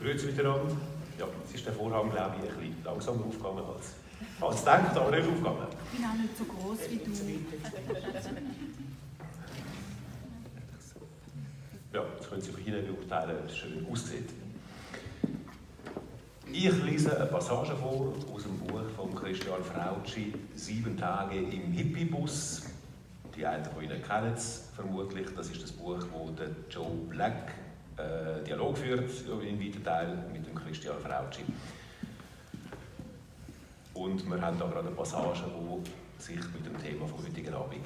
Grüezi miteinander. Ja, es ist der Vorhang, glaube ich, ein bisschen langsamer aufgegangen als, als gedacht, aber nicht aufgegangen. Ich bin auch nicht so groß wie du. Ja, jetzt können Sie von Ihnen beurteilen, ob es schön aussieht. Ich lese eine Passage vor aus dem Buch von Christian Frautschi, Sieben Tage im Hippiebus. Die einen von Ihnen kennen es vermutlich. Das ist das Buch, wo der Joe Black äh, Dialog führt, in weiten Teil mit dem Christian Frautschi. Und wir haben da gerade eine Passage, die sich mit dem Thema von heutigen Abend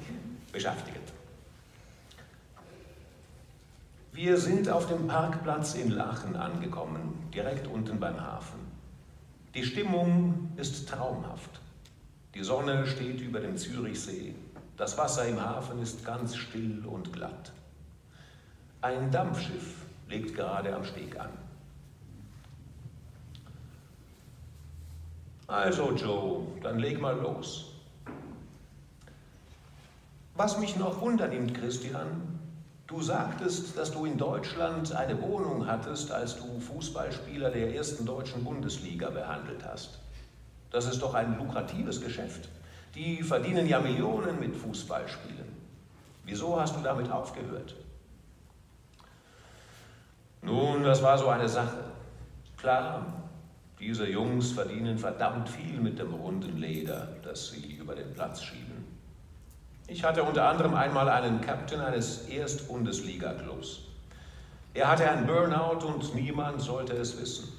beschäftigt. Wir sind auf dem Parkplatz in Lachen angekommen, direkt unten beim Hafen. Die Stimmung ist traumhaft. Die Sonne steht über dem Zürichsee. Das Wasser im Hafen ist ganz still und glatt. Ein Dampfschiff legt gerade am Steg an. Also Joe, dann leg mal los. Was mich noch wundernimmt, Christian, Du sagtest, dass du in Deutschland eine Wohnung hattest, als du Fußballspieler der ersten deutschen Bundesliga behandelt hast. Das ist doch ein lukratives Geschäft. Die verdienen ja Millionen mit Fußballspielen. Wieso hast du damit aufgehört? Nun, das war so eine Sache. Klar, diese Jungs verdienen verdammt viel mit dem runden Leder, das sie über den Platz schieben. Ich hatte unter anderem einmal einen Captain eines Erst-Bundesliga-Clubs. Er hatte einen Burnout und niemand sollte es wissen.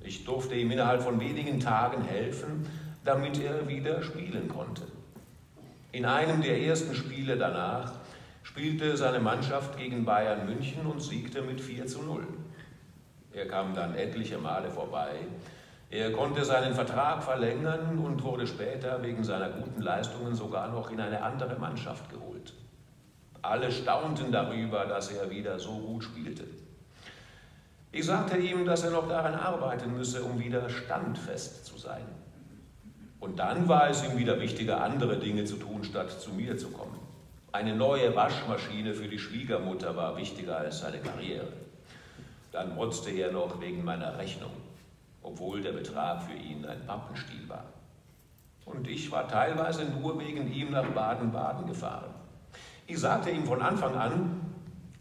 Ich durfte ihm innerhalb von wenigen Tagen helfen, damit er wieder spielen konnte. In einem der ersten Spiele danach spielte seine Mannschaft gegen Bayern München und siegte mit 4 zu 0. Er kam dann etliche Male vorbei, er konnte seinen Vertrag verlängern und wurde später wegen seiner guten Leistungen sogar noch in eine andere Mannschaft geholt. Alle staunten darüber, dass er wieder so gut spielte. Ich sagte ihm, dass er noch daran arbeiten müsse, um wieder standfest zu sein. Und dann war es ihm wieder wichtiger, andere Dinge zu tun, statt zu mir zu kommen. Eine neue Waschmaschine für die Schwiegermutter war wichtiger als seine Karriere. Dann motzte er noch wegen meiner Rechnung obwohl der Betrag für ihn ein Pappenstiel war. Und ich war teilweise nur wegen ihm nach Baden-Baden gefahren. Ich sagte ihm von Anfang an,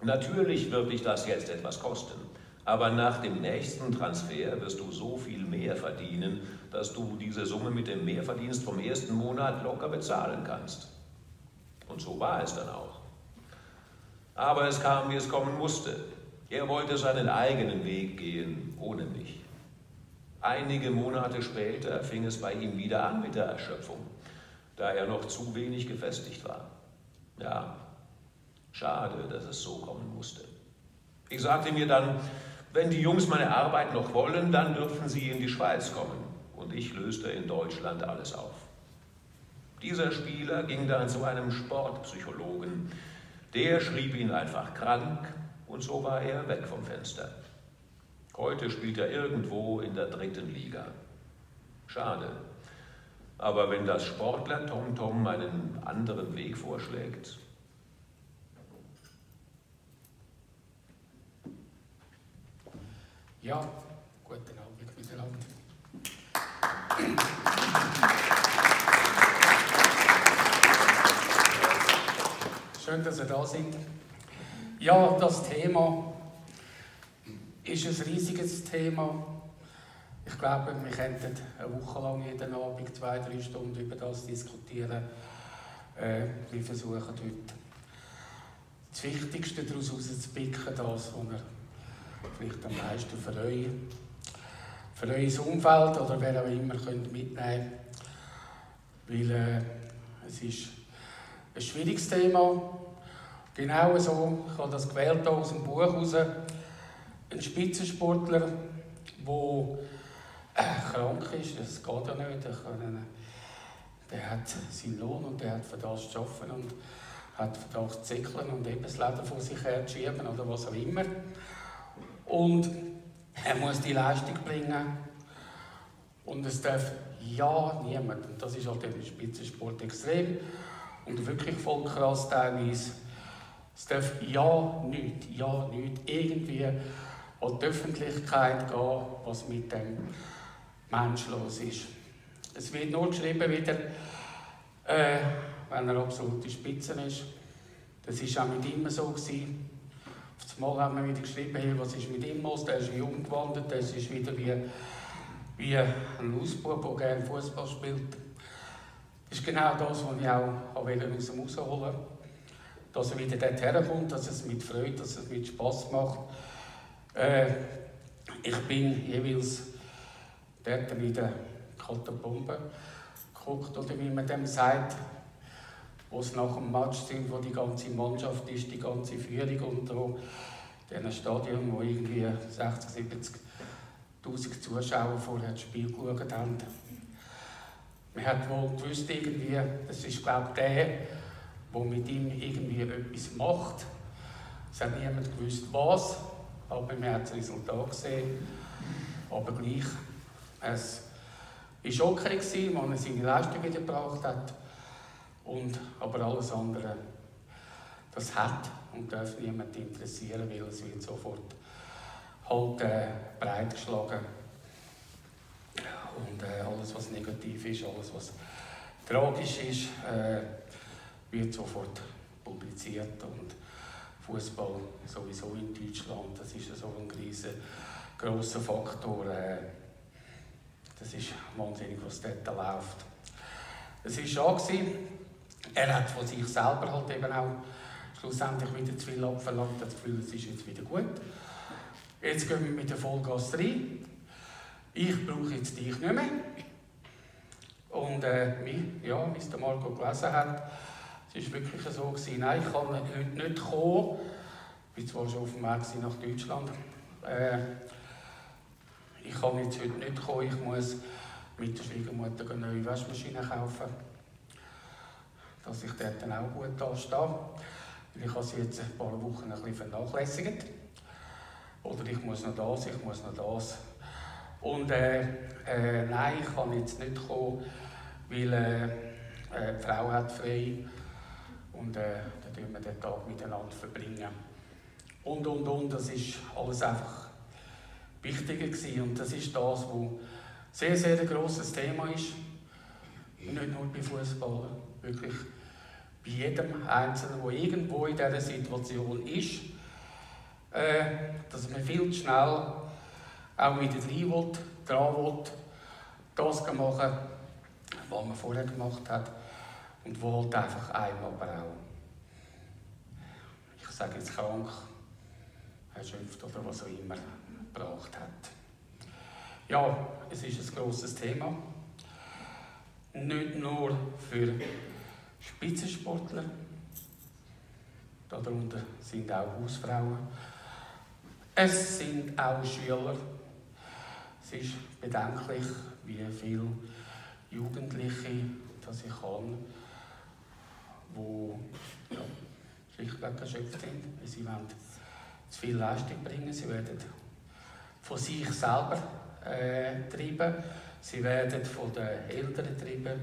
natürlich wird dich das jetzt etwas kosten, aber nach dem nächsten Transfer wirst du so viel mehr verdienen, dass du diese Summe mit dem Mehrverdienst vom ersten Monat locker bezahlen kannst. Und so war es dann auch. Aber es kam, wie es kommen musste. Er wollte seinen eigenen Weg gehen, ohne mich. Einige Monate später fing es bei ihm wieder an mit der Erschöpfung, da er noch zu wenig gefestigt war. Ja, schade, dass es so kommen musste. Ich sagte mir dann, wenn die Jungs meine Arbeit noch wollen, dann dürfen sie in die Schweiz kommen. Und ich löste in Deutschland alles auf. Dieser Spieler ging dann zu einem Sportpsychologen. Der schrieb ihn einfach krank und so war er weg vom Fenster. Heute spielt er irgendwo in der dritten Liga. Schade. Aber wenn das Sportler Tom Tom einen anderen Weg vorschlägt, Ja, guten Abend miteinander. Schön, dass ihr da sind. Ja, das Thema ist ein riesiges Thema. Ich glaube, wir könnten eine Woche lang jeden Abend zwei, drei Stunden über das diskutieren. Äh, wir versuchen heute das Wichtigste daraus herauszupicken, das, was ihr vielleicht am meisten für euch, für euer Umfeld oder wer auch immer könnt mitnehmen könnt. Weil äh, es ist ein schwieriges Thema. Genau so, habe das gewählt aus dem Buch heraus ein Spitzensportler, der äh, krank ist, das geht ja nicht. Der hat seinen Lohn und der hat für das zu arbeiten und hat für das zu zickeln und eben das Leben vor sich her zu schieben oder was auch immer. Und er muss die Leistung bringen. Und es darf ja niemand, und das ist halt im Spitzensport extrem und wirklich voll krass teilweise, es darf ja nicht, ja nicht irgendwie an die Öffentlichkeit gehen, was mit dem Mensch los ist. Es wird nur geschrieben wieder, äh, wenn er absolute Spitze ist. Das war auch mit ihm so. Gewesen. Auf einmal haben wir wieder geschrieben, hey, was ist mit ihm los? Der ist wie umgewandelt, der ist wieder wie, wie ein Lausbub, der gerne Fußball spielt. Das ist genau das, was ich auch aus ihm rausholen wollte. Dass er wieder dort herkommt, dass es mit Freude, dass es mit Spass macht. Äh, ich bin jeweils dort in der Katakombe geguckt, oder wie man dem sagt, wo es nach dem Match sind, wo die ganze Mannschaft ist, die ganze Führung und so, in einem Stadion, wo irgendwie 60, 70'000 Zuschauer vorher das Spiel geschaut haben. Man hat wohl gewusst, irgendwie, das ist, glaube ich, der, der mit ihm irgendwie etwas macht. Es hat niemand gewusst, was, aber man hat das Resultat gesehen. Aber gleich, es war okay, gewesen, weil er seine Leistung gebracht hat. Und, aber alles andere, das hat und darf niemand interessieren, weil es wird sofort halt äh, breit geschlagen. Und äh, alles, was negativ ist, alles, was tragisch ist, äh, wird sofort publiziert. Und Fußball sowieso in Deutschland, das ist so ein riesen, grosser Faktor. Äh, das ist wahnsinnig, was dort läuft. Es war schon, er hat von sich selber halt eben auch schlussendlich wieder zu viel abverlangt, das Gefühl, es ist jetzt wieder gut. Jetzt gehen wir mit der Vollgas rein. Ich brauche jetzt dich nicht mehr. Und äh, ja, wie es der Marco gelesen hat, es war wirklich so, gewesen, nein, ich kann heute nicht kommen. Ich war zwar schon auf dem Weg nach Deutschland. Äh, ich kann jetzt heute nicht kommen, ich muss mit der Schwiegermutter eine neue Waschmaschine kaufen, dass ich dort dann auch gut dastehe. Ich habe sie jetzt ein paar Wochen ein bisschen vernachlässigt. Oder ich muss noch das, ich muss noch das. Und äh, äh, nein, ich kann jetzt nicht kommen, weil äh, äh die Frau hat frei und äh, dann tun wir den Tag miteinander verbringen. Und, und, und, das ist alles einfach wichtiger gewesen. Und das ist das, was sehr, sehr ein grosses Thema ist. Nicht nur bei Fußballern, wirklich bei jedem Einzelnen, der irgendwo in dieser Situation ist, äh, dass man viel zu schnell auch wieder rein will, dran will, das machen, was man vorher gemacht hat und wo halt einfach einem aber auch, ich sage jetzt krank, erschöpft oder was auch immer, gebracht hat. Ja, es ist ein grosses Thema. Nicht nur für Spitzensportler, darunter sind auch Hausfrauen. Es sind auch Schüler. Es ist bedenklich, wie viele Jugendliche das ich kann, die ja, schlichtweg erschöpft sind. Sie wollen zu viel Leistung bringen, sie werden von sich selber äh, getrieben, sie werden von den Eltern getrieben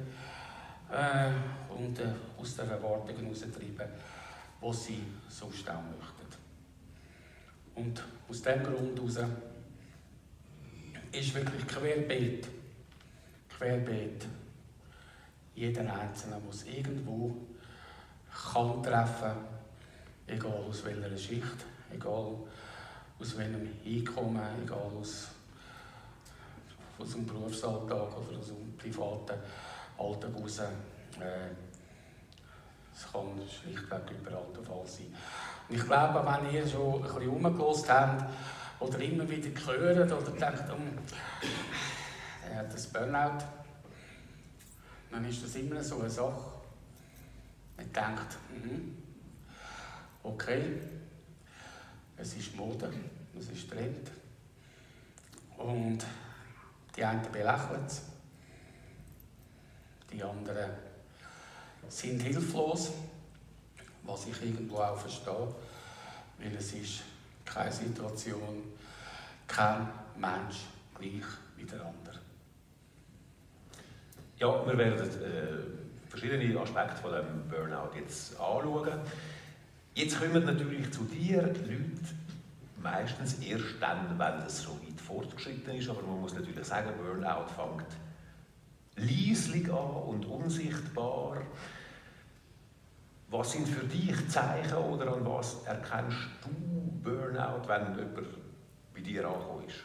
äh, und äh, aus den Erwartungen heraus getrieben, die sie sonst auch möchten. Und aus diesem Grund heraus ist wirklich querbeet, querbeet, jeder Einzelne muss irgendwo kann treffen, egal aus welcher Schicht, egal aus welchem Einkommen, egal aus, aus dem Berufsalltag oder aus dem privaten Alltag raus. Äh, es kann schlichtweg überall der Fall sein. Und ich glaube, wenn ihr schon ein bisschen rumgelost habt oder immer wieder gehört oder denkt, um, er hat das Burnout, dann ist das immer so eine Sache. Man denkt, mhm, okay, es ist Mode, es ist Trend. Und die einen belächeln es, die anderen sind hilflos, was ich irgendwo auch verstehe, weil es ist keine Situation, kein Mensch gleich wie der andere. Ja, wir werden äh, verschiedene Aspekte von dem Burnout jetzt anschauen. Jetzt kommen natürlich zu dir Leute, meistens erst dann, wenn es so weit fortgeschritten ist. Aber man muss natürlich sagen, Burnout fängt leislich an und unsichtbar. Was sind für dich Zeichen oder an was erkennst du Burnout, wenn jemand bei dir angekommen ist?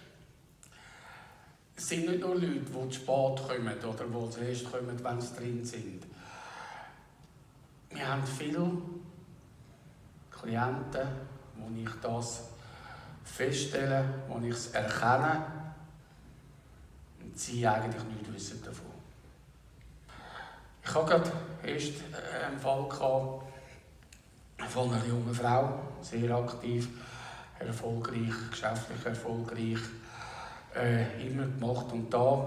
Es sind nicht nur Leute, die zu spät kommen oder die zuerst kommen, wenn sie drin sind. Wir haben viele Klienten, wo ich das feststelle, wo ich es erkenne. Und sie eigentlich nichts wissen davon. Ich habe gerade erst äh, einen Fall von einer jungen Frau, sehr aktiv, erfolgreich, geschäftlich erfolgreich, äh, immer gemacht und da,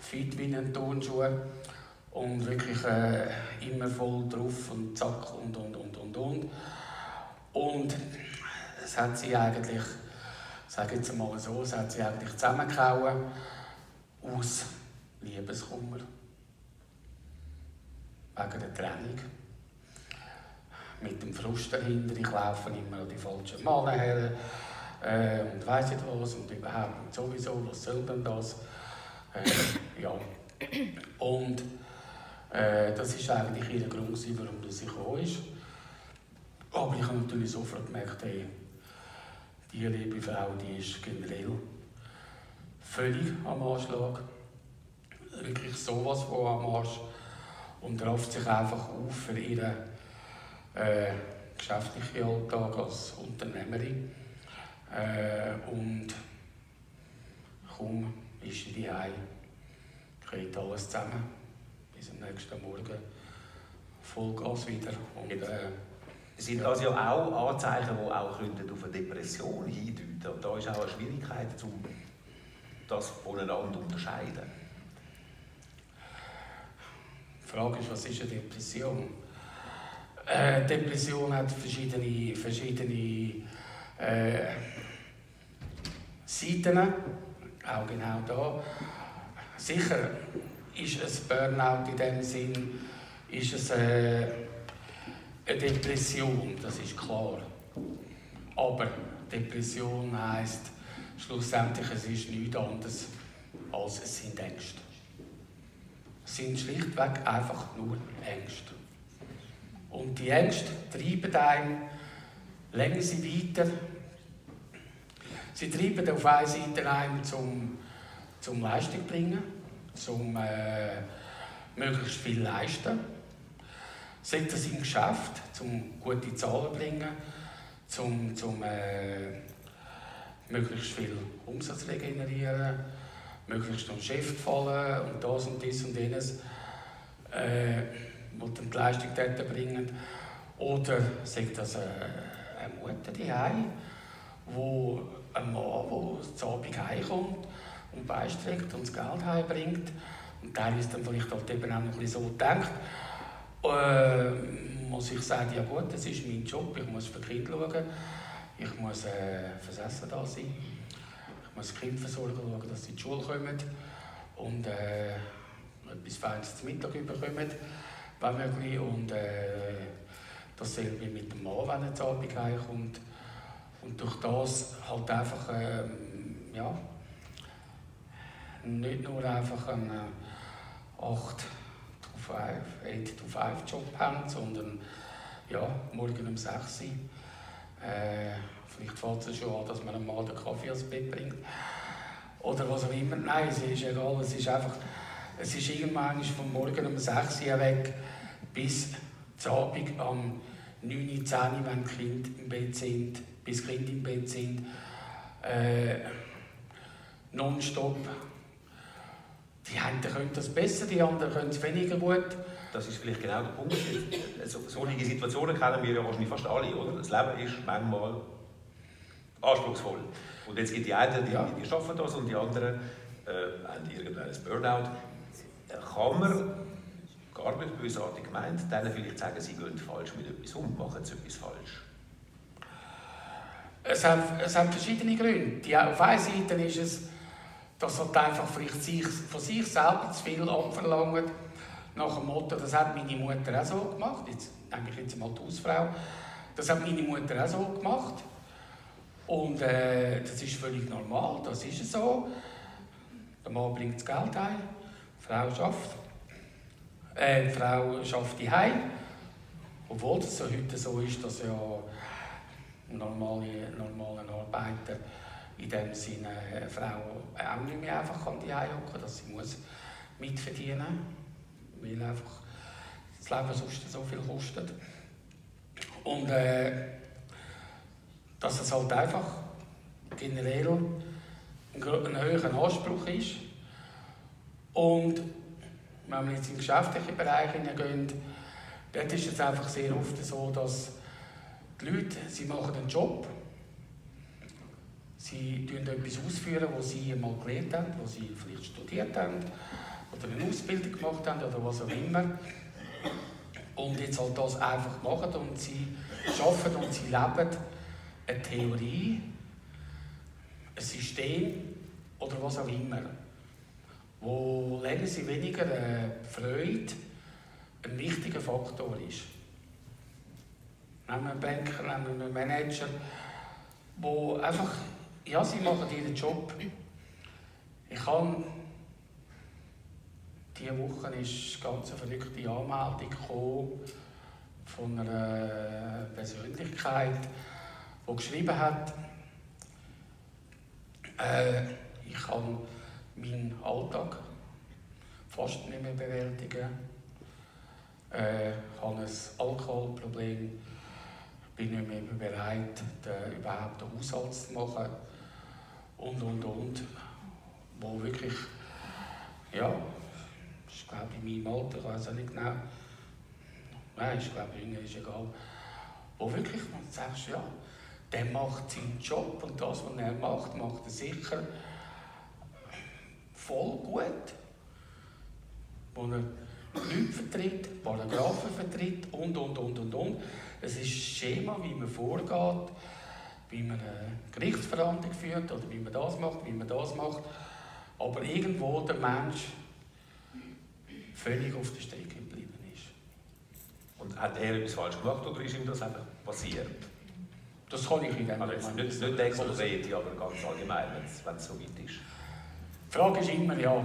fit wie ein Turnschuh und wirklich äh, immer voll drauf und zack und und und und und. Und es hat sie eigentlich, sage jetzt mal so, es hat sie eigentlich zusammengehauen aus Liebeskummer wegen der Trennung. Mit dem Frust dahinter, ich laufe immer an die falschen Männer her äh, und weiss nicht was und überhaupt nicht sowieso, was soll denn das? Äh, ja. Und äh, das war eigentlich ihr Grund, warum sie gekommen ist. Aber ich habe natürlich sofort gemerkt, hey, die liebe Frau, die ist generell völlig am Anschlag. Wirklich sowas von am Arsch und rafft sich einfach auf für ihren äh, geschäftlichen Alltag als Unternehmerin. Äh, und kaum ist sie daheim, kriegt alles zusammen. Bis am nächsten Morgen Vollgas wieder. Und, äh, sind das ja auch Anzeichen, die auch auf eine Depression hindeuten. Und da ist auch eine Schwierigkeit, das voneinander zu unterscheiden. Die Frage ist, was ist eine Depression? Äh, Depression hat verschiedene, verschiedene äh, Seiten, auch genau da. Sicher ist es Burnout in dem Sinn, ist es äh, eine Depression, das ist klar. Aber Depression heisst schlussendlich, es ist nichts anderes als es sind Ängste sind schlichtweg einfach nur Ängste. Und die Ängste treiben einen, lenken sie weiter. Sie treiben auf einer Seite einen zum, zum Leistung bringen, zum äh, möglichst viel leisten. Sei das im Geschäft, zum gute Zahlen bringen, zum, zum äh, möglichst viel Umsatz regenerieren möglichst am Chef fallen und das und dies und jenes, äh, die dann die Leistung dort bringen. Oder sagt das eine, eine Mutter wo ein Mann, der zu Abend heimkommt und beistreckt und das Geld heimbringt. Und teilweise dann vielleicht halt eben auch noch ein so denkt, äh, muss ich sagen, ja gut, das ist mein Job, ich muss für Kinder schauen, ich muss äh, fürs da sein. Muss die Kinder versorgen, schauen, dass sie in die Schule kommen. Und äh, etwas Feines zum Mittag bekommen, wenn möglich. Und äh, dasselbe mit dem Mann, wenn er zu Abend heimkommt. Und durch das halt einfach, äh, ja, nicht nur einfach einen 8 5, 8 to 5 Job haben, sondern ja, morgen um 6 Uhr. Äh, Vielleicht fällt es schon an, dass man einmal den Kaffee ans Bett bringt. Oder was auch immer. Nein, es ist egal. Es ist einfach, es ist irgendwann vom Morgen um 6 Uhr weg bis zum Abend um 9 Uhr, 10 Uhr, wenn die Kinder im Bett sind, bis die Kinder im Bett sind. Äh, nonstop. Die einen können das besser, die anderen können es weniger gut. Das ist vielleicht genau der Punkt. So, solche Situationen kennen wir ja wahrscheinlich fast alle, oder? Das Leben ist manchmal anspruchsvoll. Und jetzt gibt die einen, die, die, die schaffen das und die anderen äh, haben irgendein Burnout. Kann man, gar nicht bösartig gemeint, denen vielleicht sagen, sie gehen falsch mit etwas um, machen sie etwas falsch? Es hat, es hat verschiedene Gründe. Die, auf einer Seite ist es, dass halt einfach vielleicht sich, von sich selber zu viel abverlangt. Nach dem Motto, das hat meine Mutter auch so gemacht. Jetzt denke ich jetzt mal die Hausfrau. Das hat meine Mutter auch so gemacht. Und äh, das ist völlig normal, das ist so. Der Mann bringt das Geld ein, die Frau schafft. Äh, die Frau schafft die Heim. Obwohl es heute so ist, dass ja normale, normalen Arbeiter in dem Sinne eine Frau auch nicht mehr einfach an die hocken dass sie muss mitverdienen weil einfach das Leben sonst so viel kostet. Und äh, dass es halt einfach generell ein, höherer Anspruch ist. Und wenn wir jetzt in den geschäftlichen Bereich hineingehen, dort ist es einfach sehr oft so, dass die Leute, sie machen einen Job, sie führen etwas ausführen, was sie einmal gelernt haben, was sie vielleicht studiert haben oder eine Ausbildung gemacht haben oder was auch immer. Und jetzt halt das einfach machen und sie arbeiten und sie leben eine Theorie, ein System oder was auch immer, wo lernen sie weniger äh, Freude ein wichtiger Faktor ist. Nehmen wir einen Banker, nehmen wir einen Manager, wo einfach, ja, sie machen ihren Job. Ich habe diese Woche ist ganz eine verrückte Anmeldung von einer Persönlichkeit, die geschrieben hat, äh, ich kann meinen Alltag fast nicht mehr bewältigen, äh, habe ein Alkoholproblem, bin nicht mehr bereit, den, überhaupt einen Haushalt zu machen und, und, und. Wo wirklich, ja, ich glaube in meinem Alter, ich weiß auch nicht genau, nein, ich glaube jünger ist egal, wo wirklich man sagt, ja, der macht seinen Job und das, was er macht, macht er sicher voll gut. Wo er Leute vertritt, Paragraphen vertritt und, und, und, und, und. Es ist ein Schema, wie man vorgeht, wie man eine Gerichtsverhandlung führt oder wie man das macht, wie man das macht. Aber irgendwo der Mensch völlig auf der Strecke geblieben ist. Und hat er etwas falsch gemacht oder ist ihm das einfach passiert? Das kann ich in dem also jetzt nicht, nicht der konkrete, aber ganz allgemein, wenn es so weit ist. Die Frage ist immer, ja,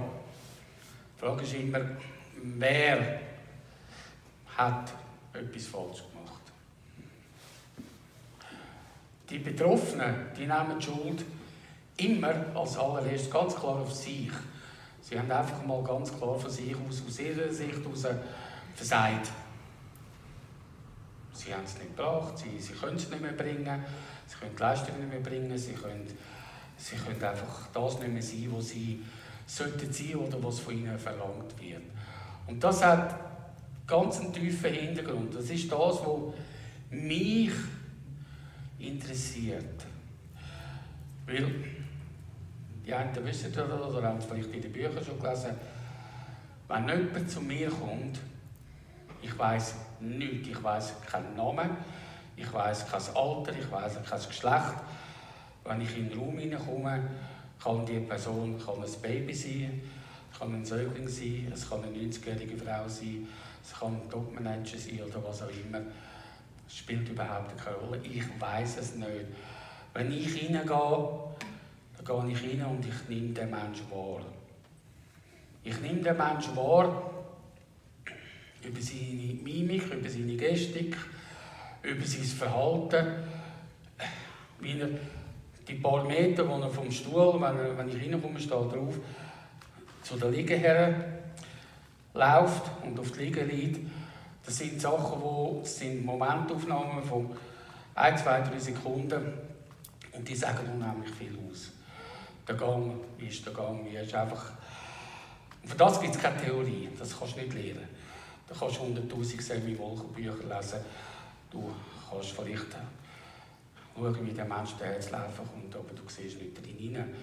die Frage ist immer, wer hat etwas falsch gemacht? Die Betroffenen, die nehmen die Schuld immer als allererstes ganz klar auf sich. Sie haben einfach mal ganz klar von sich aus, aus ihrer Sicht heraus versagt. Sie haben es nicht gebracht, sie, sie können es nicht mehr bringen, sie können die Leistung nicht mehr bringen, sie können, sie können einfach das nicht mehr sein, was sie sollten sein oder was von ihnen verlangt wird. Und das hat ganz einen tiefen Hintergrund. Das ist das, was mich interessiert. Weil, die einen wissen das oder haben es vielleicht in den Büchern schon gelesen, wenn jemand zu mir kommt, ich weiß nichts. Ich weiß keinen Namen, ich weiß kein Alter, ich weiß kein Geschlecht. Wenn ich in den Raum hineinkomme, kann die Person kann ein Baby sein, es kann ein Säugling sein, es kann eine 90-jährige Frau sein, es kann ein Topmanager sein oder was auch immer. Es spielt überhaupt keine Rolle. Ich weiß es nicht. Wenn ich hineingehe, dann gehe ich hinein und ich nehme den Menschen wahr. Ich nehme den Menschen wahr über seine Mimik, über seine Gestik, über sein Verhalten, wie er die paar Meter, wo er vom Stuhl, wenn, er, wenn ich reinkomme, steht drauf, zu der Liege her läuft und auf die Liege liegt. Das sind Sachen, wo, sind Momentaufnahmen von ein, zwei, drei Sekunden und die sagen unheimlich viel aus. Der Gang, ist der Gang, wie ist einfach... Für das gibt es keine Theorie, das kannst du nicht lernen. Du kannst 100'000 Semi-Wolkenbücher lesen. Du kannst vielleicht schauen, wie der Mensch da jetzt laufen kommt, aber du siehst nicht drin rein.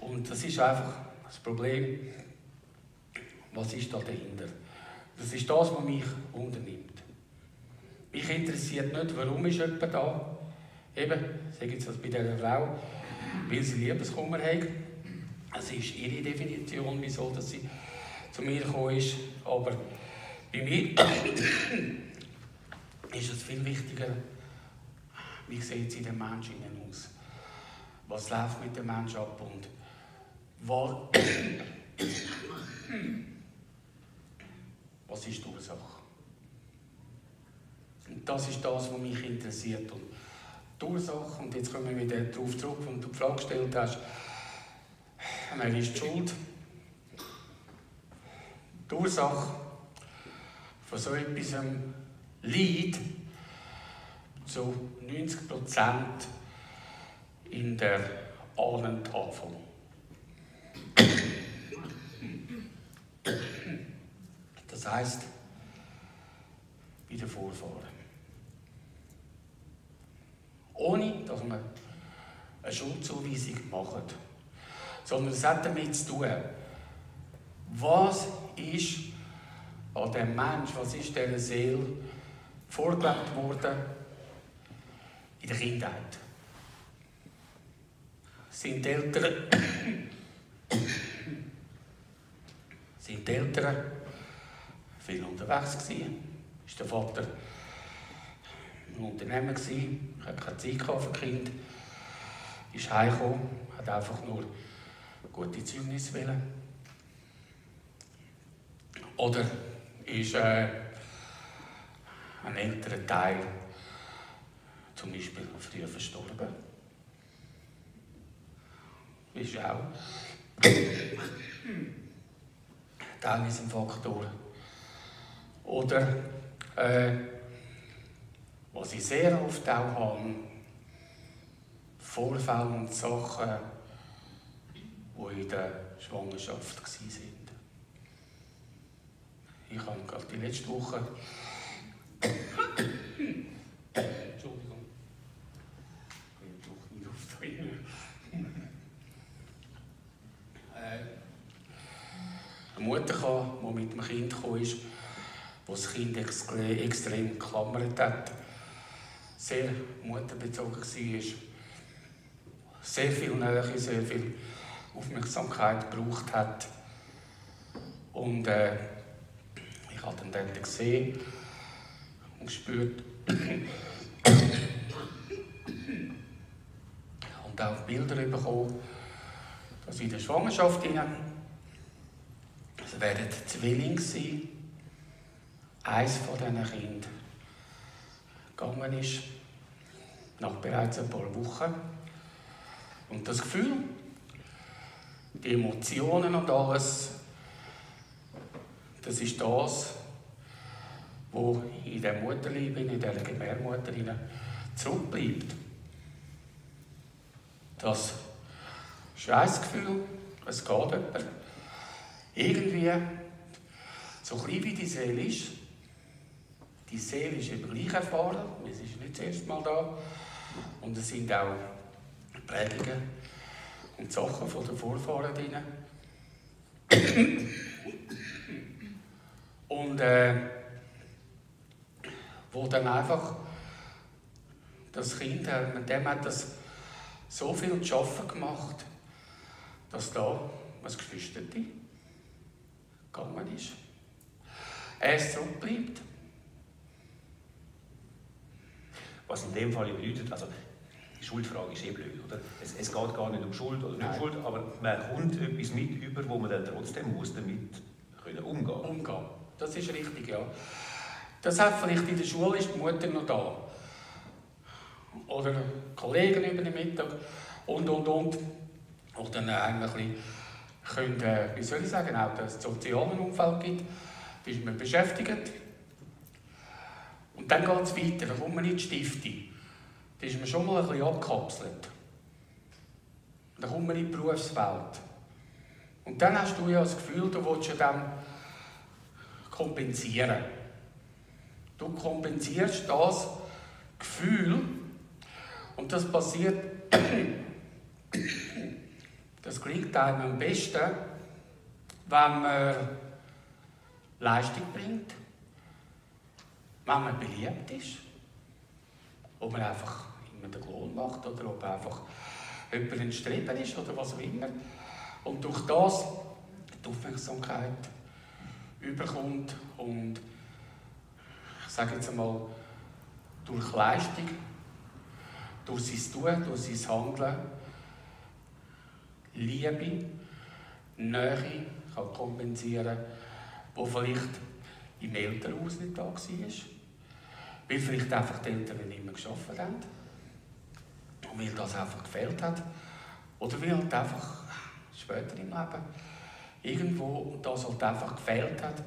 Und das ist einfach das Problem. Was ist da dahinter? Das ist das, was mich unternimmt. Mich interessiert nicht, warum ist jemand da. Eben, sage jetzt das bei dieser Frau, weil sie Liebeskummer hat. Es ist ihre Definition, wieso dass sie zu mir gekommen ist. Aber bei mir ist es viel wichtiger, wie sieht es in den Menschen aus. was läuft mit dem Menschen ab und was, was ist die Ursache. Und das ist das, was mich interessiert. Und die Ursache, und jetzt kommen wir wieder darauf zurück, wo du die Frage gestellt hast, wer ist die Schuld? Die Ursache von so etwas liegt zu 90 Prozent in der Ahnentafel. Das heißt, wie der Vorfahren. Ohne, dass man eine Schuldzuweisung macht. Sondern es hat damit zu tun, was ist an dem Mensch, was ist dieser Seele vorgelebt worden in der Kindheit. Sind die Eltern, sind die Eltern viel unterwegs gewesen? Ist der Vater im Unternehmen gewesen? Hat keine Zeit für Kind? Ist heimgekommen? Hat einfach nur gute Zeugnisse wählen? Oder ist äh, ein älterer Teil zum Beispiel früher verstorben? Ist auch teilweise ein Faktor. Oder äh, was ich sehr oft auch habe, Vorfälle und Sachen, die in der Schwangerschaft waren. Ich habe gerade die letzte Woche. Entschuldigung. Ich doch nicht aufdrehen. äh, eine Mutter, die mit dem Kind gekommen ist, wo das Kind extrem geklammert hat, sehr mutterbezogen war, sehr viel Nähe, sehr viel Aufmerksamkeit gebraucht hat. Und äh, ich habe dann dort gesehen und gespürt und auch Bilder bekommen, dass in der Schwangerschaft hinein, es werden Zwillinge sein, eins von diesen Kindern gegangen ist, nach bereits ein paar Wochen. Und das Gefühl, die Emotionen und alles, das ist das, was in der Mutterliebe, in der Gebärmutter zurückbleibt. Das Scheißgefühl, es geht jemand. Irgendwie, so klein wie die Seele ist, die Seele ist eben gleich erfahren, es ist nicht das erste Mal da. Und es sind auch Prägungen und Sachen von den Vorfahren drin. Und äh, wo dann einfach das Kind, mit dem hat das so viel zu arbeiten gemacht, dass da ein Geschwisterte gegangen ist. Er ist zurückbleibt. Was in dem Fall bedeutet, also die Schuldfrage ist eh blöd, oder? Es, es geht gar nicht um Schuld oder nicht um Schuld, aber man kommt etwas mit über, wo man dann trotzdem muss damit können umgehen. Umgehen, das ist richtig, ja. Das hat vielleicht in der Schule ist die Mutter noch da. Oder Kollegen über den Mittag und und und. Und dann haben wir ein bisschen, können, wie soll ich sagen, auch das soziale Umfeld gibt, da ist man beschäftigt. Und dann geht es weiter, dann kommt man in die Stiftung. Da ist man schon mal ein bisschen abgekapselt. Dann kommt man in die Berufswelt. Und dann hast du ja das Gefühl, du willst ja dann kompensieren. Du kompensierst das Gefühl und das passiert, das klingt einem am besten, wenn man Leistung bringt, wenn man beliebt ist, ob man einfach immer den Lohn macht oder ob einfach jemand ein Streben ist oder was auch immer. Und durch das die Aufmerksamkeit überkommt und ich sage jetzt einmal, durch Leistung, durch sein Tun, durch sein Handeln, Liebe, Nähe kann kompensieren die vielleicht im Elternhaus nicht da war. Weil vielleicht einfach die Eltern nicht mehr geschafft haben. Und weil das einfach gefehlt hat. Oder weil halt einfach später im Leben irgendwo das halt einfach gefehlt hat.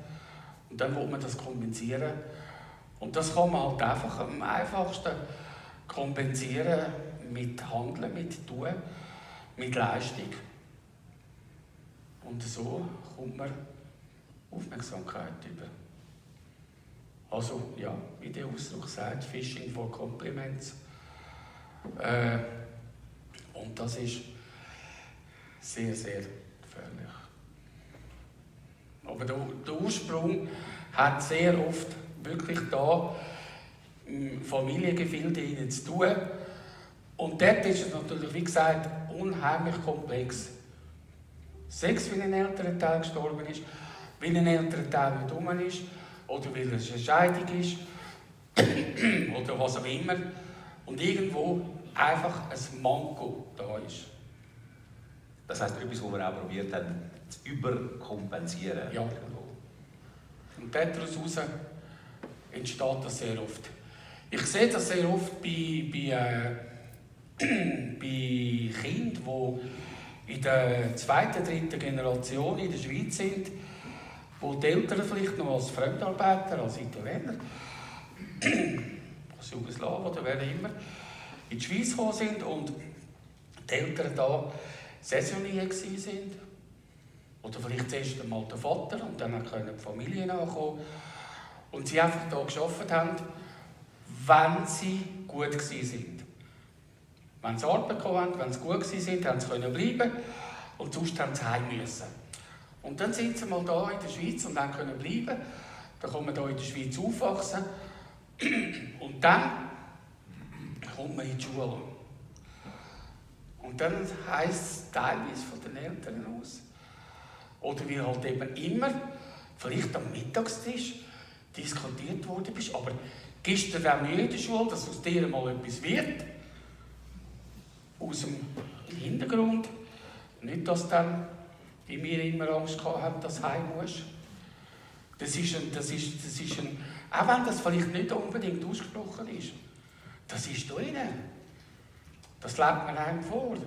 Und dann will man das kompensieren. Und das kann man halt einfach am einfachsten kompensieren mit Handeln, mit Tun, mit Leistung. Und so kommt man Aufmerksamkeit über. Also, ja, wie der Ausdruck sagt, Fishing for Compliments. Äh, und das ist sehr, sehr gefährlich. Aber der, der Ursprung hat sehr oft wirklich da im Familiengefilde zu tun. Und dort ist es natürlich, wie gesagt, unheimlich komplex. Sechs, wie ein älterer Teil gestorben ist, weil ein älterer Teil nicht rum ist, oder weil es eine Scheidung ist, oder was auch immer. Und irgendwo einfach ein Manko da ist. Das heißt, etwas, was wir auch probiert haben, zu überkompensieren. Ja. Und daraus entsteht das sehr oft. Ich sehe das sehr oft bei, bei, äh, bei Kindern, die in der zweiten, dritten Generation in der Schweiz sind, wo die Eltern vielleicht noch als Fremdarbeiter, als Italiener, aus Jugoslawien oder wer immer, in die Schweiz gekommen sind und die Eltern da saisonier sind. Oder vielleicht zuerst einmal der Vater und dann können die Familie nachkommen. Und sie einfach hier geschafft haben, wenn sie gut sind. Wenn sie Arbeit haben, wenn sie gut sind, haben sie können bleiben und sonst haben sie heim müssen. Und dann sind sie mal da in der Schweiz und dann können bleiben. Dann kommen wir hier in der Schweiz aufwachsen. Und dann kommt man in die Schule. Und dann heisst es teilweise von den Eltern aus. Oder wie halt eben immer, vielleicht am Mittagstisch, diskutiert worden bist. Aber gibst du nicht in der Schule, dass aus dir mal etwas wird? Aus dem Hintergrund. Nicht, dass dann, wie wir immer Angst haben, dass du heim musst. Das ist ein, das ist, das ist ein, auch wenn das vielleicht nicht unbedingt ausgesprochen ist, das ist drin. Das lebt man einem vor.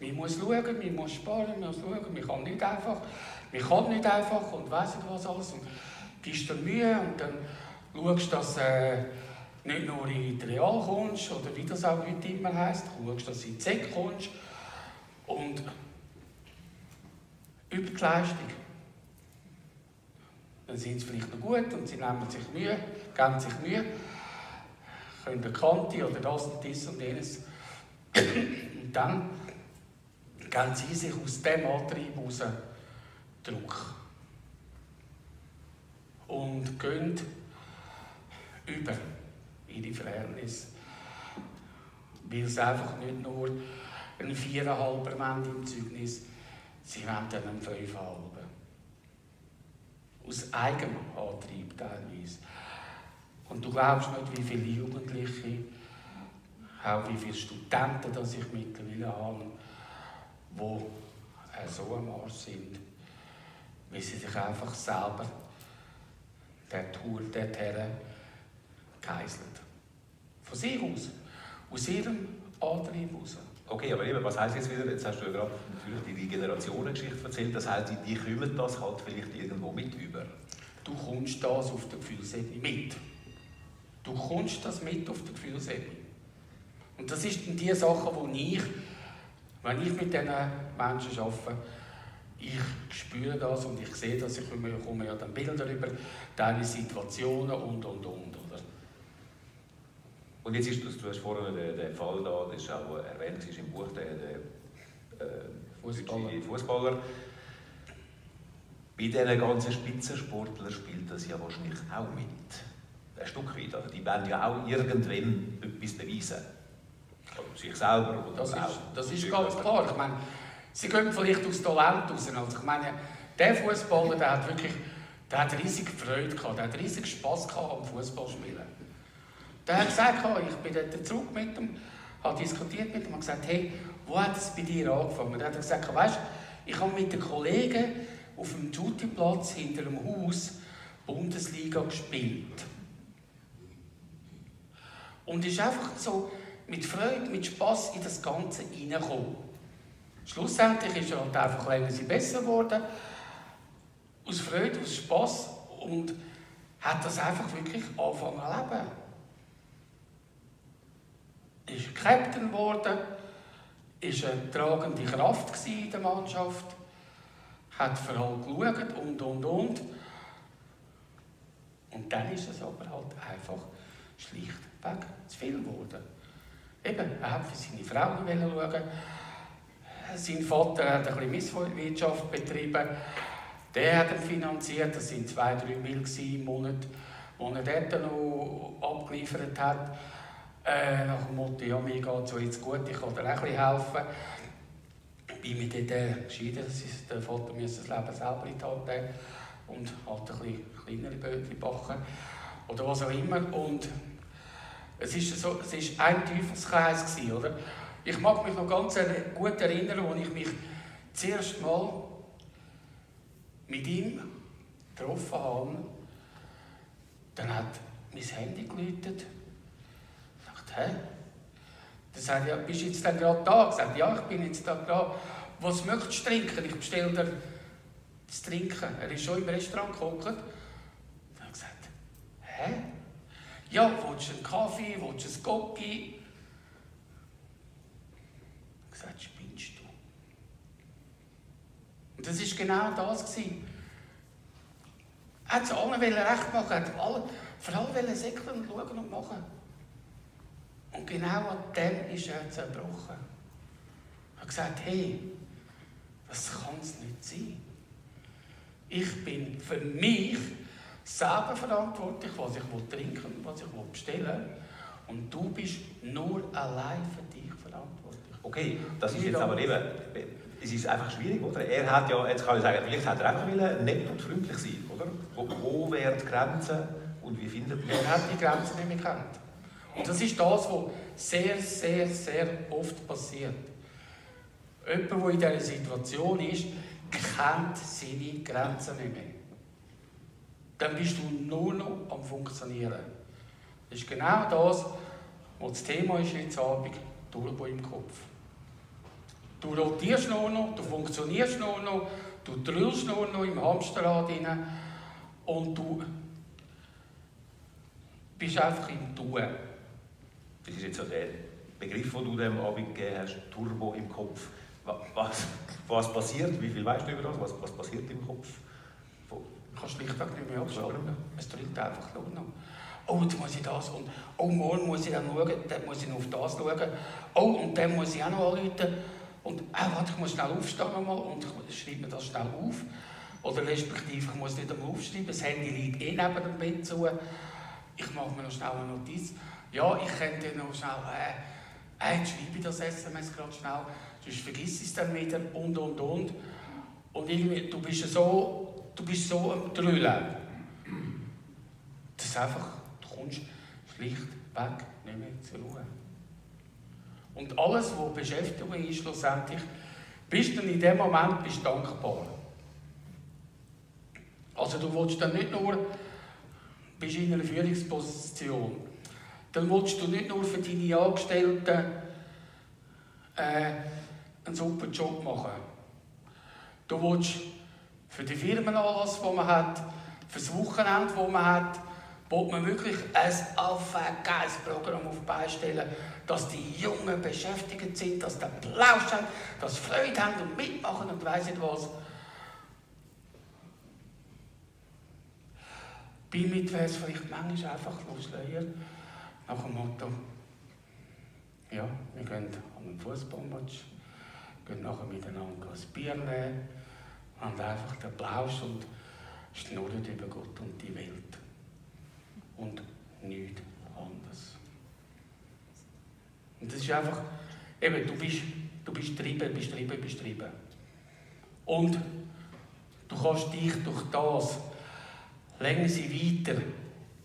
Man muss schauen, man muss sparen, man muss schauen, man kann nicht einfach, man kann nicht einfach und weiss nicht was alles. Und gibst dir Mühe und dann schaust, dass du äh, nicht nur in die Real kommst, oder wie das auch heute immer heisst, schaust, dass du in die Zeck kommst und über die Leistung. Dann sind sie vielleicht noch gut und sie nehmen sich Mühe, geben sich Mühe, können eine Kante oder das und dies und jenes. Und dann geben sie sich aus dem Antrieb heraus Druck. Und gehen über ihre Verhältnisse. Weil sie einfach nicht nur ein Viererhalber wollen im Zeugnis, sie wollen dann einen Fünfhalben. Aus eigenem Antrieb teilweise. Und du glaubst nicht, wie viele Jugendliche, auch wie viele Studenten, das ich mittlerweile habe, die so am Arsch sind, weil sie sich einfach selber der Tour dorthin geheißelt. Von sich aus. Aus ihrem Antrieb aus. Okay, aber eben, was heisst jetzt wieder, jetzt hast du ja gerade natürlich die Generationengeschichte erzählt, das heisst, die, die kommen das halt vielleicht irgendwo mit über. Du kommst das auf der Gefühlsebene mit. Du kommst das mit auf der Gefühlsebene. Und das ist dann die Sache, die ich, wenn ich mit diesen Menschen arbeite, ich spüre das und ich sehe das, ich komme ja dann Bilder über deine Situationen und, und, und. Und jetzt ist, du hast vorhin den, den Fall da, das ist auch erwähnt ist im Buch, der, der äh, Fußballer. Fußballer. Bei diesen ganzen Spitzensportlern spielt das ja wahrscheinlich auch mit. Ein Stück weit. Also die werden ja auch irgendwann etwas beweisen. Sich selber oder das ist, das ist ganz klar. Ich meine, sie gehen vielleicht aus Talent raus. Also ich meine, der Fußballer, der hat wirklich der hat riesig Freude gehabt, der hat riesig Spass gehabt am Fußballspielen. Der hat gesagt, ich bin dort zurück mit ihm, habe diskutiert mit ihm und gesagt, hey, wo hat es bei dir angefangen? Er hat gesagt, weißt, ich habe mit den Kollegen auf dem Dutyplatz hinter dem Haus Bundesliga gespielt. Und ist einfach so mit Freude, mit Spaß in das Ganze hineingekommen. Schlussendlich ist er halt einfach länger besser geworden. Aus Freude, aus Spaß und hat das einfach wirklich angefangen zu leben. Ist Captain geworden, ist eine tragende Kraft in der Mannschaft, hat für alle geschaut und und und. Und dann ist es aber halt einfach schlichtweg zu viel geworden. Eben, er hat für seine Frau schauen. Sein Vater hat ein bisschen Misswirtschaft betrieben. Der hat ihn finanziert. Das waren zwei, drei Mil im Monat, die er dort noch abgeliefert hat. Äh, nach dem Motto, ja, mir geht so jetzt gut, ich kann dir auch ein bisschen helfen. Bin mir dort geschieden, der Vater müsste das Leben selber in die Hand nehmen und halt ein bisschen kleinere Bötchen backen oder was auch immer. Und es ist, so, es ist ein Teufelskreis gewesen, oder? Ich mag mich noch ganz gut erinnern, als ich mich das erste Mal mit ihm getroffen habe. Dann hat mein Handy geläutet. Hä? Dann sagt ja, bist du jetzt dann gerade da? Ich sagte, ja, ich bin jetzt da gerade. Was möchtest du trinken? Ich bestelle dir zu trinken. Er ist schon im Restaurant gekocht. Dann habe ich gesagt, hä? Ja, willst du einen Kaffee, willst du ein Gocki? Ich gesagt, spinnst du? Und das war genau das. Gewesen. Er hat es allen recht machen, vor allem säckeln schauen und machen. Und genau an dem ist er zerbrochen. Er hat gesagt, hey, das kann es nicht sein. Ich bin für mich selber verantwortlich, was ich trinken will, was ich bestellen will. Und du bist nur allein für dich verantwortlich. Okay, das ist jetzt aber eben, es ist einfach schwierig, oder? Er hat ja, jetzt kann ich sagen, vielleicht hat er einfach wollen, nett und freundlich sein, oder? Wo, wo wären die Grenzen und wie findet man? Er hat die Grenzen nicht mehr gekannt. Und das ist das, was sehr, sehr, sehr oft passiert. Jemand, der in dieser Situation ist, kennt seine Grenzen nicht mehr dann bist du nur noch am Funktionieren. Das ist genau das, was das Thema ist jetzt Abend, Turbo im Kopf. Du rotierst nur noch, du funktionierst nur noch, du drillst nur noch im Hamsterrad rein und du bist einfach im Tun. Das ist jetzt so der Begriff, den du dem Abend gegeben hast, Turbo im Kopf. Was, was passiert? Wie viel weißt du über das? Was, was passiert im Kopf? Du kannst schlichtweg nicht mehr abschalten. Es drillt einfach nur noch. Oh, jetzt muss ich das und oh, morgen muss ich dann schauen, dann muss ich noch auf das schauen. Oh, und dann muss ich auch noch anrufen. Und ah, warte, ich muss schnell aufstehen mal und ich schreibe mir das schnell auf. Oder respektive, ich muss nicht einmal aufschreiben, das Handy liegt eh neben dem Bett zu. Ich mache mir noch schnell eine Notiz. Ja, ich könnte noch schnell, äh, äh, schreibe das SMS gerade schnell, sonst vergiss es dann wieder und und und. Und irgendwie, du bist so du bist so am Trüllen. Das ist einfach, du kommst schlichtweg nicht mehr zur Ruhe. Und alles, was Beschäftigung ist, schlussendlich, bist du in dem Moment bist dankbar. Also du willst dann nicht nur, bist in einer Führungsposition, dann willst du nicht nur für deine Angestellten äh, einen super Job machen. Du willst für die Firmenanlass, den man hat, für das Wochenende, das man hat, wo man wirklich ein aufgeiles Programm auf die Beine stellen, dass die Jungen beschäftigt sind, dass sie haben, dass sie Freude haben und mitmachen und weiss nicht was. Bei mit wäre es vielleicht manchmal einfach losleier, nach dem Motto, ja, wir gehen an einen Fußballmatch, gehen nachher miteinander ein Bier nehmen, haben einfach den Applaus und schnurren über Gott und die Welt. Und nichts anderes. Und das ist einfach, eben, du bist, du bist treiben, bist treiben, bist treiben. Und du kannst dich durch das länger sie weiter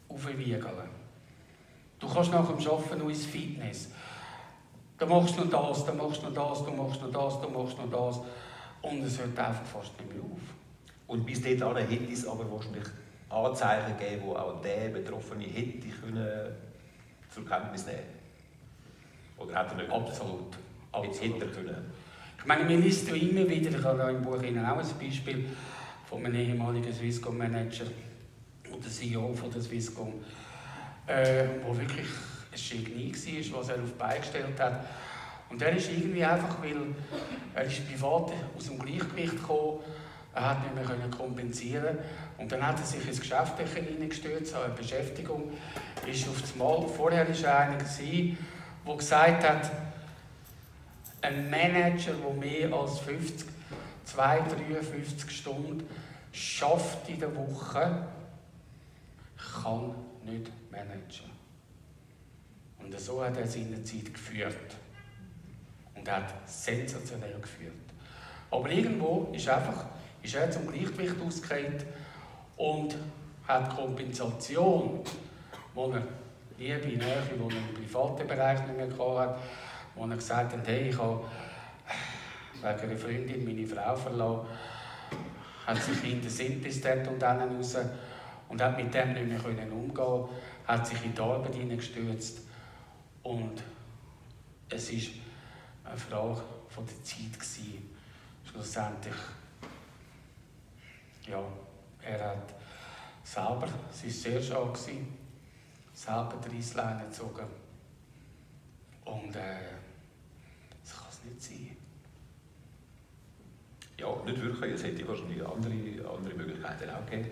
aufwiegeln. Du kannst nach dem Arbeiten noch ins Fitness. Du machst noch das, du machst noch das, du machst noch das, du machst noch das. Und es hört einfach fast nicht mehr auf. Und bis dahin hätte es aber wahrscheinlich Anzeichen gegeben, die auch der Betroffene hätte können zur Kenntnis nehmen Oder hat er nicht? Absolut. Jetzt hätte er können. Ich meine, wir liest ja immer wieder, ich habe da im Buch auch ein Beispiel von einem ehemaligen Swisscom-Manager und der CEO von der Swisscom, äh, wo wirklich ein Genie war, was er auf die Beine gestellt hat. Und er ist irgendwie einfach, weil er ist privat aus dem Gleichgewicht gekommen, er hat nicht mehr kompensieren und dann hat er sich ins Geschäftliche hineingestürzt, eine Beschäftigung. Ist auf das Mal, vorher war einer, der gesagt hat, ein Manager, der mehr als 50, 2, 53 Stunden schafft in der Woche, kann nicht managen. Und so hat er seine Zeit geführt. Und er hat sensationell geführt. Aber irgendwo ist, einfach, ist er zum Gleichgewicht ausgekehrt und hat Kompensation, wo er Liebe, Nähe, die er im privaten Bereich nicht mehr hatte, wo er gesagt hat, hey, ich habe wegen einer Freundin meine Frau verloren, hat sich in den dort und dann raus und hat mit dem nicht mehr umgehen hat sich in die Arbeit hineingestürzt und es war eine Frage von der Zeit gewesen. Schlussendlich, ja, er hat selber, es war sehr schade, selber die Reissleine gezogen. Und äh, das kann es nicht sein. Ja, nicht wirklich. Es hätte wahrscheinlich andere, andere Möglichkeiten auch gegeben.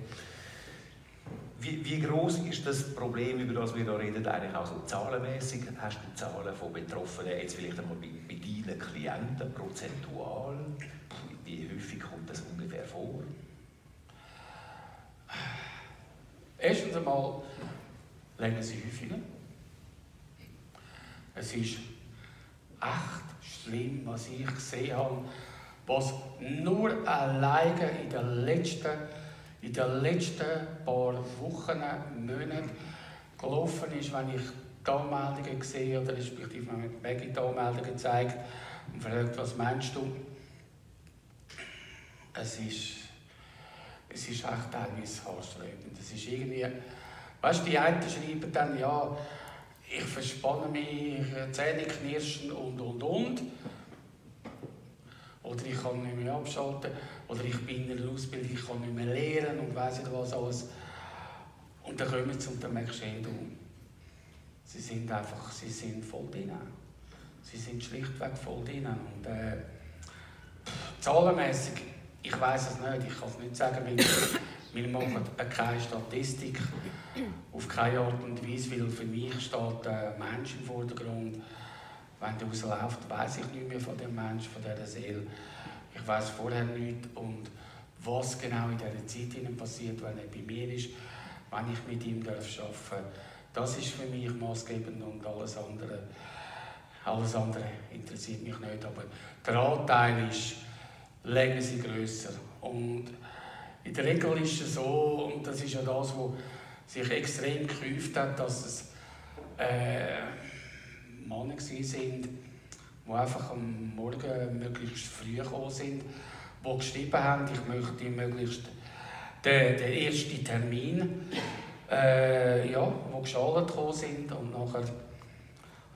Wie, wie groß ist das Problem, über das wir hier reden, eigentlich auch so zahlenmäßig? Hast du Zahlen von Betroffenen, jetzt vielleicht einmal bei, bei deinen Klienten, prozentual? Wie häufig kommt das ungefähr vor? Erstens einmal legen sie häufiger. Es ist echt schlimm, was ich gesehen habe, was nur alleine in den letzten, in den letzten paar Wochen, Monaten gelaufen ist, wenn ich die Anmeldungen sehe oder respektive wenn Maggie die Anmeldungen zeigt und fragt, was meinst du? Es ist, es ist echt teilweise haarsträubend. Es ist irgendwie, weißt du, die einen schreiben dann, ja, ich verspanne mich, Zähne knirschen und, und, und. Oder ich kann nicht mehr abschalten. Oder ich bin in der Ausbildung, ich kann nicht mehr lehren und weiss nicht was alles. Und dann kommen sie und dann merkst du, sie sind einfach, sie sind voll drin. Sie sind schlichtweg voll drin. Und äh, zahlenmässig, ich weiß es nicht, ich kann es nicht sagen, weil wir machen keine Statistik, auf keine Art und Weise, weil für mich steht der Mensch im Vordergrund. Wenn der rausläuft, weiß ich nicht mehr von dem Mensch, von dieser Seele. Weiß vorher nichts und was genau in dieser Zeit passiert, wenn er bei mir ist, wenn ich mit ihm arbeiten darf, das ist für mich maßgebend und alles andere, alles andere interessiert mich nicht. Aber der Anteil ist, legen sie grösser. Und in der Regel ist es so, und das ist ja das, was sich extrem gehäuft hat, dass es äh, Männer sind, die einfach am Morgen möglichst früh gekommen sind, die geschrieben haben, ich möchte möglichst den, den ersten Termin, äh, ja, wo geschalt gekommen sind und nachher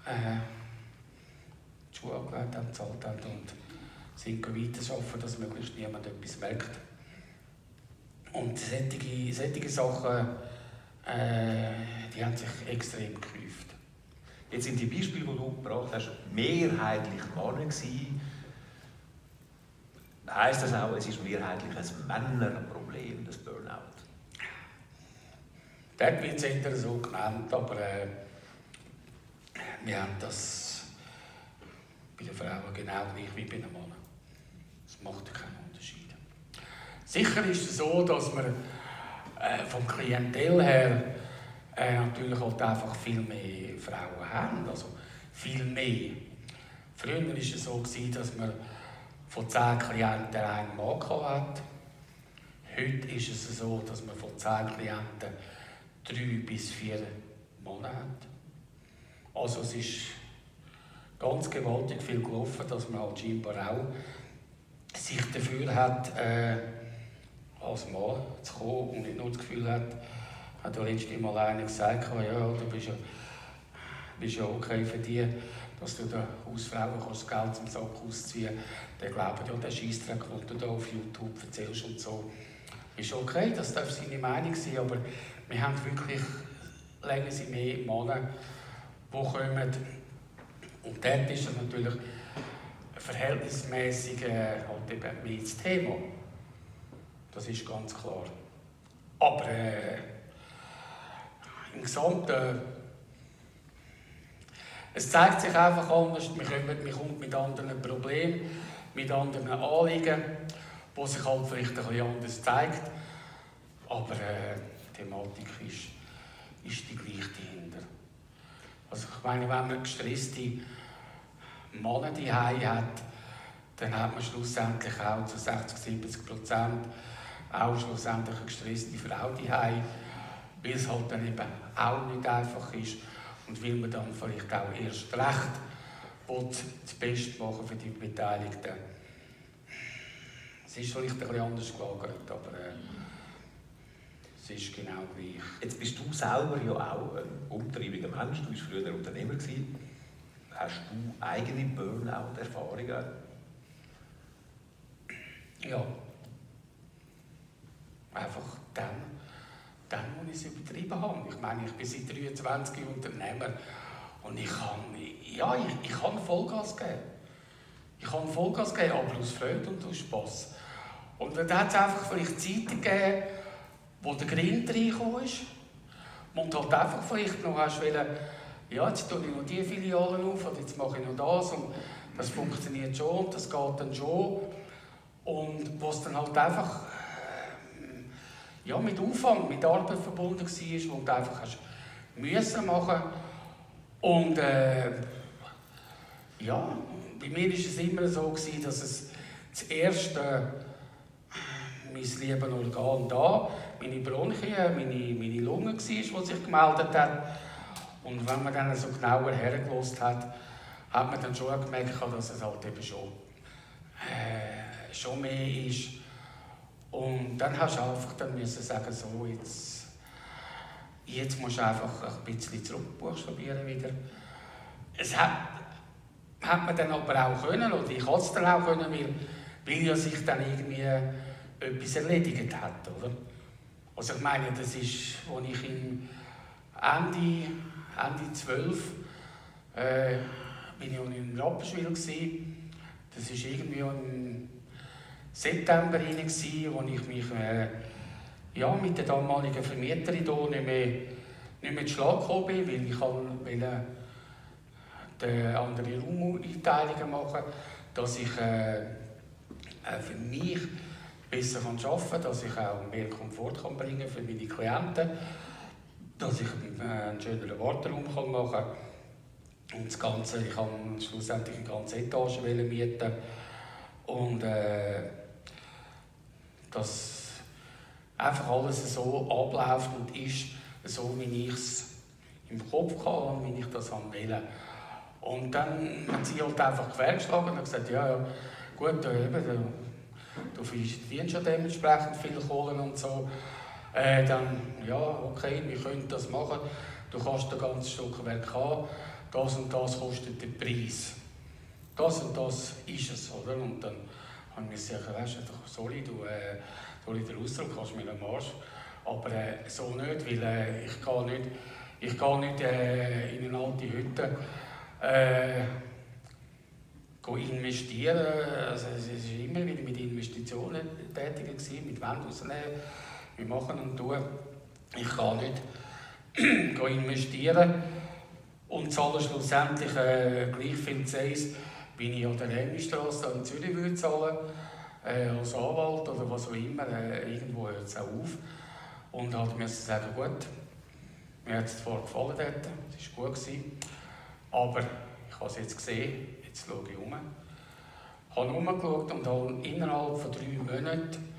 äh, die Schuhe angelegt haben, gezahlt haben und sind weiterarbeiten, dass möglichst niemand etwas merkt. Und solche, solche Sachen, äh, die haben sich extrem gehäuft. Jetzt sind die Beispiele, die du gebracht hast, mehrheitlich Männer gewesen. Heißt das auch, es ist mehrheitlich ein Männerproblem, das Burnout? Dort wird es eher so genannt, aber äh, wir haben das bei den Frauen genau gleich wie bei den Männern. Es macht keinen Sicher ist es so, dass wir äh, vom Klientel her äh, natürlich halt einfach viel mehr Frauen haben, also viel mehr. Früher war es so, gewesen, dass man von zehn Klienten einen Mann hat. Heute ist es so, dass man von zehn Klienten drei bis vier Männer hat. Also es ist ganz gewaltig viel gelaufen, dass man halt scheinbar auch sich dafür hat, äh, als Mann zu kommen und nicht nur das Gefühl hat, hat ja letztes Mal einer gesagt, ja, du bist ja, bist ja okay für dich, dass du der Hausfrau kannst Geld zum Sack ausziehen Der glaubt ja, der Scheissdreck, den du da auf YouTube erzählst und so, ist okay, das darf seine Meinung sein, aber wir haben wirklich länger sie mehr Männer, die kommen. Und dort ist es natürlich verhältnismäßig äh, halt eben mehr das Thema. Das ist ganz klar. Aber äh, im Gesamten, es zeigt sich einfach anders, man kommt, man kommt mit anderen Problemen, mit anderen Anliegen, die sich halt vielleicht ein bisschen anders zeigt. Aber äh, die Thematik ist, ist die gleiche dahinter. Also ich meine, wenn man gestresste Männer die hat, dann hat man schlussendlich auch zu 60, 70 Prozent auch schlussendlich eine gestresste Frau die weil es halt dann eben auch nicht einfach ist und weil man dann vielleicht auch erst recht will, das Beste machen für die Beteiligten. Es ist vielleicht ein bisschen anders gelagert, aber äh, es ist genau gleich. Jetzt bist du selber ja auch ein umtriebiger Mensch, du warst früher Unternehmer. Gewesen. Hast du eigene Burnout-Erfahrungen? Ja. Einfach dann, dann, wo ich es übertrieben habe. Ich meine, ich bin seit 23 Unternehmer und ich kann, ja, ich, ich kann Vollgas geben. Ich kann Vollgas geben, aber aus Freude und aus Spass. Und dann hat es einfach vielleicht Zeiten gegeben, wo der Grind reingekommen ist und halt einfach vielleicht noch hast wollen, ja, jetzt tue ich noch diese Filialen auf und jetzt mache ich noch das und das funktioniert schon und das geht dann schon. Und was dann halt einfach ja, mit Aufwand, mit Arbeit verbunden war, wo du einfach hast müssen machen und äh, ja, bei mir war es immer so, gewesen, dass es das erste mein liebes Organ da, meine Bronchien, meine, meine Lunge war, die sich gemeldet hat. Und wenn man dann so genauer hergelost hat, hat man dann schon gemerkt, dass es halt eben schon, äh, schon mehr ist. Und dann hast du einfach dann müssen sagen, so jetzt, jetzt musst du einfach ein bisschen zurückbuchstabieren wieder. Es hat, hat man dann aber auch können, oder ich konnte es dann auch können, weil, weil ja sich dann irgendwie etwas erledigt hat, oder? Also ich meine, das ist, als ich im Ende, Ende 12 äh, bin ich in Rapperswil gewesen. Das war irgendwie im September rein, wo ich mich äh, ja, mit der damaligen Vermieterin hier nicht mehr, nicht mehr zu Schlag gekommen bin, weil ich wollte äh, andere Raumeinteilungen machen, dass ich äh, äh für mich besser arbeiten kann, dass ich auch mehr Komfort kann bringen für meine Klienten, dass ich äh, einen schöneren Warteraum kann machen kann. Und das Ganze, ich kann schlussendlich eine ganze Etage mieten. Und äh, dass einfach alles so abläuft und ist, so wie ich es im Kopf hatte und wie ich das will. Und dann hat sie halt einfach quergeschlagen und gesagt, ja, ja, gut, äh, eben, du verdienst ja dementsprechend viel Kohle und so, äh, dann, ja, okay, wir können das machen, du kannst ein ganzes Stück Werk haben, das und das kostet den Preis. Das und das ist es, oder? Und dann habe ich gesagt, weißt du, sorry, du, äh, sorry, den Ausdruck kannst mir am Arsch, aber äh, so nicht, weil äh, ich gehe nicht, ich gehe nicht äh, in eine alte Hütte, äh, investieren. Also es war immer wieder mit Investitionen tätig, gewesen, mit Wände rausnehmen, wir machen und tun. Ich kann nicht investieren und zahle schlussendlich äh, gleich viel Zeiss, wie ich an der Hemmistrasse in Zürich würde zahlen äh, als Anwalt oder was auch immer. Äh, irgendwo hört es auch auf. Und halt müssen sagen, gut, mir hat es zwar gefallen dort, es war gut, gewesen, aber ich habe es jetzt gesehen, jetzt schaue ich um. Ich habe umgeschaut und habe innerhalb von drei Monaten,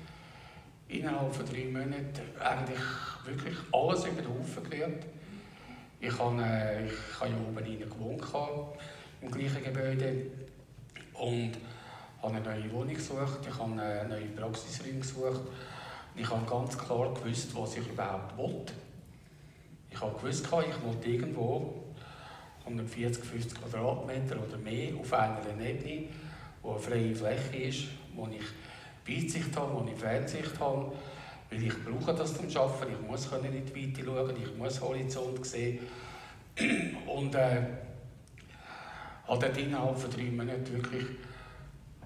innerhalb von drei Monaten eigentlich wirklich alles über den Haufen gerührt. Ich habe, äh, ich habe ja oben rein gewohnt. Im gleichen Gebäude. Und habe eine neue Wohnung gesucht, ich habe eine neue Praxisräume gesucht. Und ich habe ganz klar gewusst, was ich überhaupt wollte. Ich habe gewusst, ich wollte irgendwo 140, 50 Quadratmeter oder mehr auf einer Ebene, wo eine freie Fläche ist, wo ich Weitsicht habe, wo ich Fernsicht habe, weil ich brauche das zum Arbeiten, ich muss in die Weite schauen, ich muss Horizont sehen. Und äh, habe dort innerhalb von drei Monaten wirklich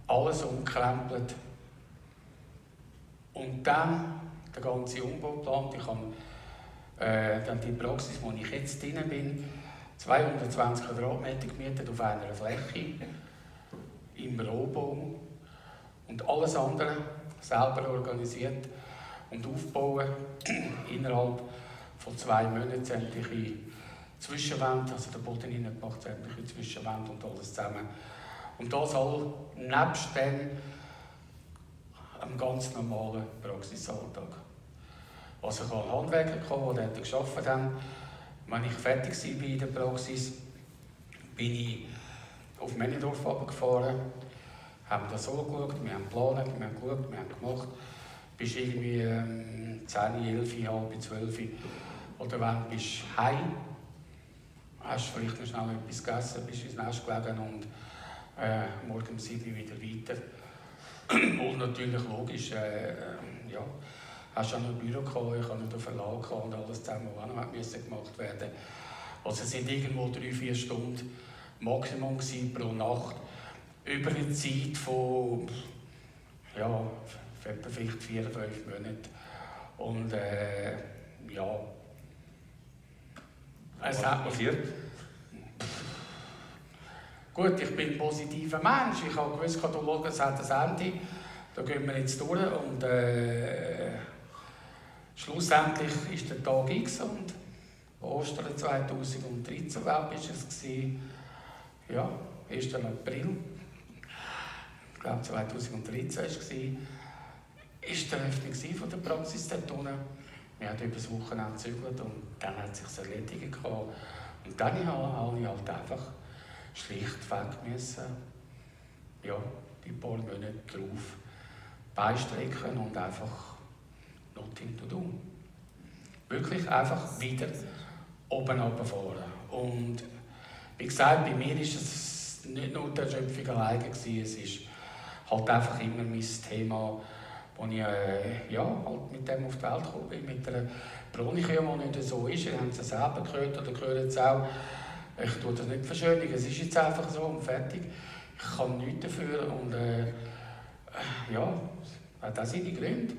alles umgekrempelt. Und dann der ganze Umbau geplant. Ich habe äh, dann die Praxis, wo ich jetzt drin bin, 220 Quadratmeter gemietet auf einer Fläche im Rohbau und alles andere selber organisiert und aufbauen innerhalb von zwei Monaten sämtliche Zwischenwände, also der Boden hineingemacht, sämtliche Zwischenwände und alles zusammen. Und das all nebst dem einem ganz normalen Praxisalltag. Also ich hatte Handwerker, die dort gearbeitet haben. Wenn ich fertig war in der Praxis, bin ich auf Männendorf gefahren, haben das so geschaut, wir haben geplant, wir haben geschaut, wir haben gemacht. Bist irgendwie ähm, 10, 11, halb 12 oder wann bist du heim, hast vielleicht noch schnell etwas gegessen, bist ins Nest gelegen und äh, morgen um 7 wieder weiter. und natürlich logisch, äh, ja, hast du noch ein Büro gehabt, ich habe noch den Verlag gehabt und alles zusammen, was noch gemacht werden. Also es sind irgendwo drei, vier Stunden Maximum pro Nacht. Über eine Zeit von ja, vielleicht vier, fünf Monaten. Und äh, ja, es hat passiert. Gut, ich bin ein positiver Mensch. Ich habe gewusst, es hat ein Ende. Da gehen wir jetzt durch. Und äh, schlussendlich ist der Tag X und Ostern 2013 war es. Ja, 1. April. Ich glaube 2013 war es. Ist die Eröffnung von der Praxis dort unten. Wir haben das Wochenende gezügelt und dann hat es sich erledigt. Und dann habe ich halt einfach schlichtweg müssen, ja, die paar Monate drauf beistrecken und einfach nothing to do. Wirklich einfach wieder oben runterfahren. Und wie gesagt, bei mir ist es nicht nur der Schöpfung alleine es ist halt einfach immer mein Thema, wo ich äh, ja, halt mit dem auf die Welt gekommen bin, mit einer Bronchia, die nicht so ist. Ihr habt es selber gehört oder gehört es auch. Ich tue das nicht verschönigen, es ist jetzt einfach so und fertig. Ich kann nichts dafür und äh, ja, das sind die Gründe.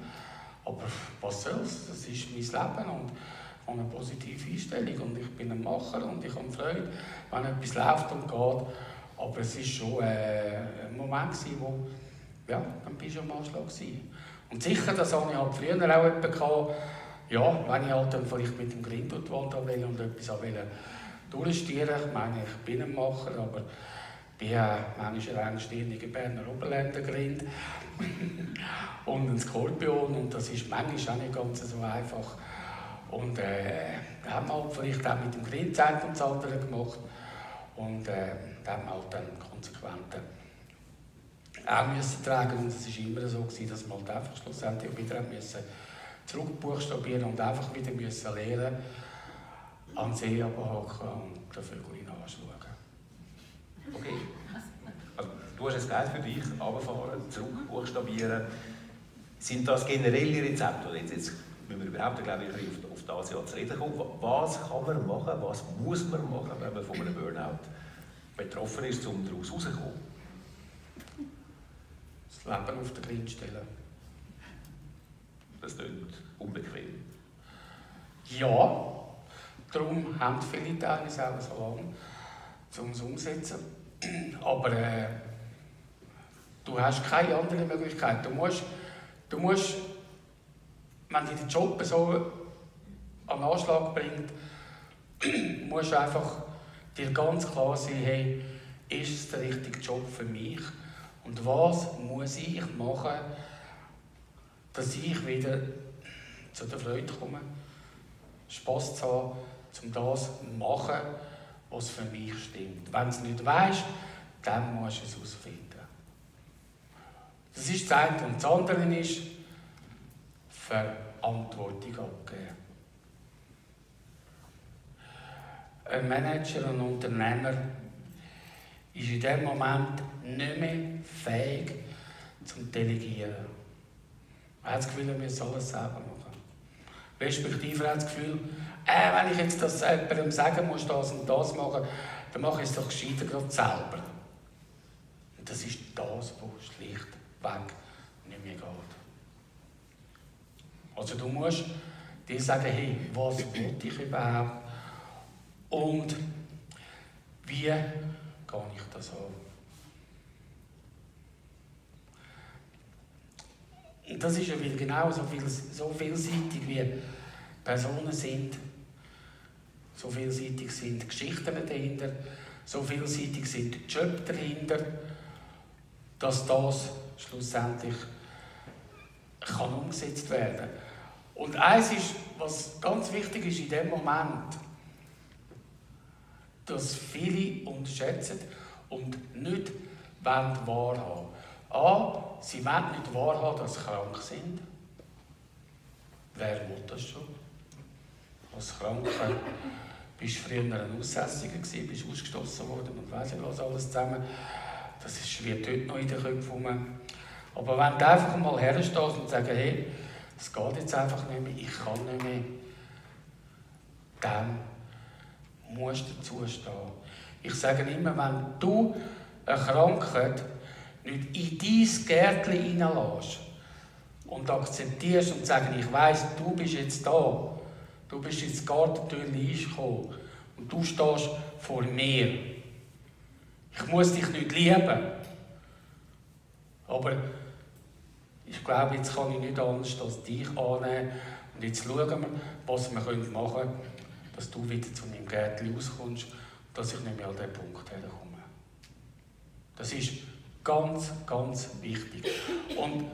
Aber was soll's, das ist mein Leben und ich habe eine positive Einstellung und ich bin ein Macher und ich habe Freude, wenn etwas läuft und geht. Aber es war schon äh, ein Moment, wo ja, dann bist du am Anschlag gewesen. Und sicher, das hatte ich halt früher auch gehabt, ja, wenn ich halt dann vielleicht mit dem Grind durch die Wand will und etwas wollte durchstieren. Ich meine, ich bin ein Macher, aber bin ja manchmal ein engstirniger Berner Oberländergrind und ein Skorpion und das ist manchmal auch nicht ganz so einfach. Und äh, da haben wir halt vielleicht auch mit dem Grind das andere gemacht und äh, da haben wir halt dann konsequent auch tragen und es war immer so, gewesen, dass wir halt einfach schlussendlich wieder müssen zurückbuchstabieren und einfach wieder müssen lernen an den See abhaken und den Vögel anschauen. Okay. Also, du hast es Geld für dich, runterfahren, zurückbuchstabieren. Sind das generelle Rezepte? Oder jetzt, jetzt müssen wir überhaupt glaube ich, auf, auf das Jahr zu reden kommen. Was kann man machen, was muss man machen, wenn man von einem Burnout betroffen ist, um daraus rauszukommen? Das Leben auf den Grind stellen. Das klingt unbequem. Ja, Darum haben viele Teilnehmer auch so lange, um es umzusetzen. Aber äh, du hast keine andere Möglichkeit. Du musst, du musst wenn dich der Job so an Anschlag bringt, musst du einfach dir ganz klar sein, hey, ist es der richtige Job für mich? Und was muss ich machen, dass ich wieder zu der Freude komme, Spass zu haben um das zu machen, was für mich stimmt. Wenn du es nicht weißt, dann musst du es herausfinden. Das ist das eine. Und das andere ist Verantwortung abgeben. Ein Manager, ein Unternehmer ist in dem Moment nicht mehr fähig zum Delegieren. Er hat das Gefühl, er muss alles selber machen. Respektive hat das Gefühl, äh, wenn ich jetzt das jemandem sagen muss, das und das machen, dann mache ich es doch gescheiter gerade selber. Und das ist das, was schlichtweg nicht mehr geht. Also du musst dir sagen, hey, was will ich überhaupt? Und wie gehe ich das an? Und das ist ja genau so, viel, so vielseitig wie Personen sind, so vielseitig sind Geschichten dahinter, so vielseitig sind Jobs dahinter, dass das schlussendlich kann umgesetzt werden. Und eins ist, was ganz wichtig ist in dem Moment, dass viele unterschätzen und nicht wahrhaben A, sie wollen nicht wahrhaben, dass sie krank sind. Wer will das schon? Als Kranker bist du früher ein Aussässiger bist ausgestoßen worden und weiss nicht was alles zusammen. Das ist schwirrt heute noch in den Köpfen. Aber wenn du einfach mal herstehst und sagst, hey, es geht jetzt einfach nicht mehr, ich kann nicht mehr, dann musst du dazu stehen. Ich sage immer, wenn du eine Krankheit nicht in dein Gärtchen hineinlässt und akzeptierst und sagst, ich weiss, du bist jetzt da, du bist ins Gartentür eingekommen und du stehst vor mir. Ich muss dich nicht lieben, aber ich glaube, jetzt kann ich nicht anders als dich annehmen und jetzt schauen wir, was wir machen können, dass du wieder zu meinem Gärtchen rauskommst und dass ich nicht mehr an diesen Punkt herkomme. Das ist Ganz, ganz wichtig. Und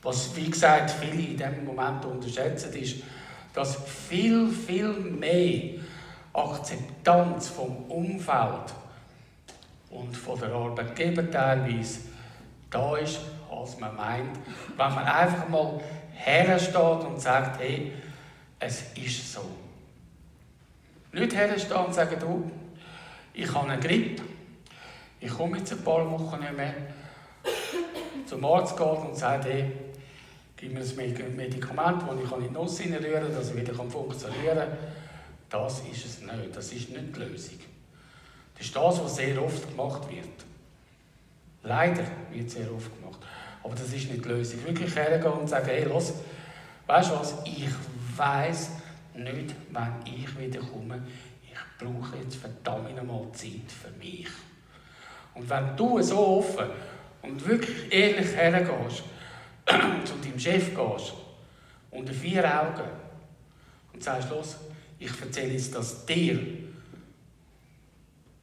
was, wie gesagt, viele in diesem Moment unterschätzen, ist, dass viel, viel mehr Akzeptanz vom Umfeld und von der Arbeitgeber teilweise da ist, als man meint, wenn man einfach mal hersteht und sagt, hey, es ist so. Nicht herstehen und sagen, du, ich habe eine Grippe, ich komme jetzt ein paar Wochen nicht mehr zum Arzt geht und sagt, hey, gib mir ein Medikament, das ich in die Nuss reinrühren kann, dass es wieder funktionieren kann. Das ist es nicht. Das ist nicht die Lösung. Das ist das, was sehr oft gemacht wird. Leider wird sehr oft gemacht. Aber das ist nicht die Lösung. Wirklich hergehen und sagen, hey, los, weißt du was, ich weiß nicht, wann ich wieder komme. Ich brauche jetzt verdammt nochmal Zeit für mich. Und wenn du so offen und wirklich ehrlich hergehst, zu deinem Chef gehst, unter vier Augen, und sagst, los, ich erzähle jetzt das dir.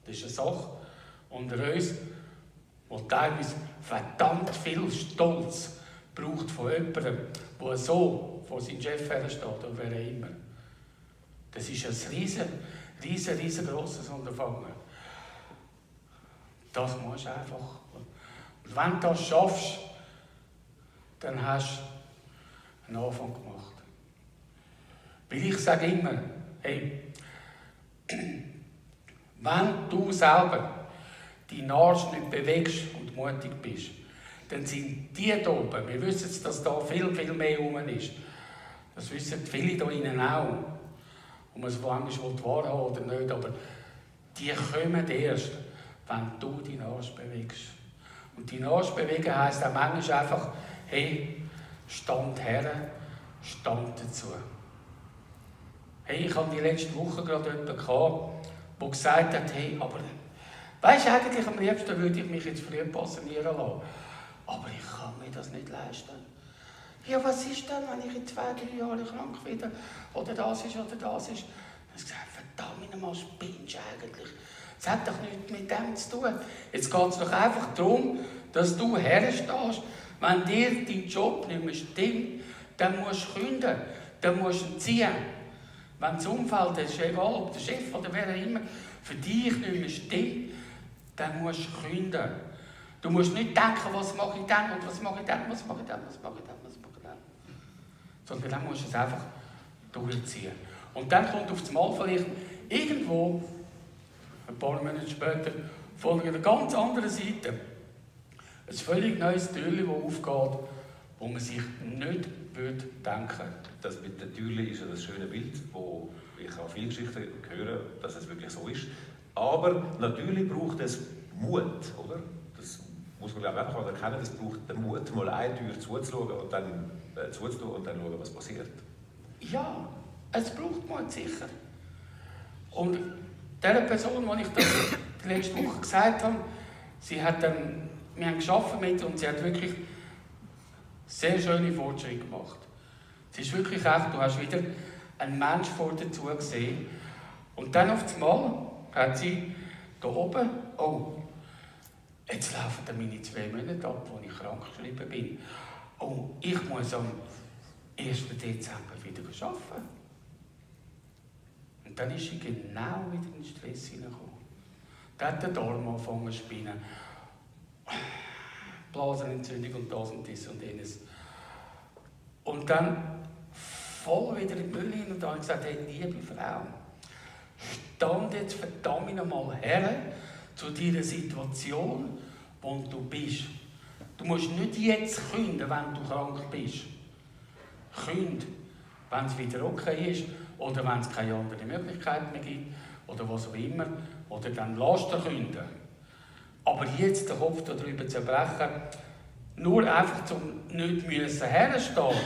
Das ist eine Sache unter uns, die teilweise verdammt viel Stolz braucht von jemandem, der so vor seinem Chef hersteht, oder wer immer. Das ist ein riesen, riesen, riesengroßes Unterfangen. Das musst du einfach. Und wenn du das schaffst, dann hast du einen Anfang gemacht. Weil ich sage immer, hey, wenn du selber die Arsch nicht bewegst und mutig bist, dann sind die da oben, wir wissen, dass da viel, viel mehr rum ist. Das wissen viele da innen auch. Und man es manchmal wahrhaben oder nicht, aber die kommen erst, wenn du deinen Arsch bewegst. Und deinen Arsch bewegen heisst auch manchmal einfach, hey, stand her, stand dazu. Hey, ich hatte die letzte Woche gerade jemanden gehabt, der gesagt hat, hey, aber weißt du, eigentlich am liebsten würde ich mich jetzt früh passionieren lassen. Aber ich kann mir das nicht leisten. Ja, was ist denn, wenn ich in zwei, drei Jahren krank werde? Oder das ist, oder das ist. Dann habe ich gesagt, verdammt nochmal, spinnst eigentlich? Das hat doch nichts mit dem zu tun. Jetzt geht es doch einfach darum, dass du herstehst. Wenn dir dein Job nicht mehr stimmt, dann musst du künden, dann musst du ziehen. Wenn das Umfeld ist, egal ob der Chef oder wer immer, für dich nicht mehr stimmt, dann musst du künden. Du musst nicht denken, was mache ich dann und was mache ich dann, was mache ich dann, was mache ich dann. Sondern dann musst du es einfach durchziehen. Und dann kommt auf das Mal vielleicht irgendwo, ein paar Monate später, von einer ganz anderen Seite, ein völlig neues Türchen, das aufgeht, wo man sich nicht würde denken Das mit der Türle ist ja das schöne Bild, wo ich auch viele Geschichten höre, dass es wirklich so ist. Aber natürlich braucht es Mut, oder? Muss man glaube ich einfach erkennen, es braucht den Mut, mal eine Tür zuzuschauen und dann äh, zuzutun und dann schauen, was passiert. Ja, es braucht Mut, sicher. Und der Person, die ich das letzte Woche gesagt habe, sie hat dann, wir haben geschafft mit und sie hat wirklich sehr schöne Fortschritte gemacht. Es ist wirklich echt, du hast wieder einen Mensch vor dir gesehen. Und dann auf einmal hat sie da oben, oh, jetzt laufen dann meine zwei Monate ab, wo ich krank geschrieben bin. Oh, ich muss am 1. Dezember wieder arbeiten. Und dann ist sie genau wieder in den Stress hineingekommen. Dann hat der Darm angefangen zu spinnen. Blasenentzündung und das und das und jenes. Und dann voll wieder in die Müll hin und da habe gesagt, hey, liebe Frau, stand jetzt verdammt nochmal her zu deiner Situation, wo du bist. Du musst nicht jetzt künden, wenn du krank bist. Künd, wenn es wieder okay ist oder wenn es keine andere Möglichkeit mehr gibt oder was auch immer. Oder dann lass du künden. Aber jetzt den Kopf darüber zu brechen, nur einfach zum nicht müssen herstehen,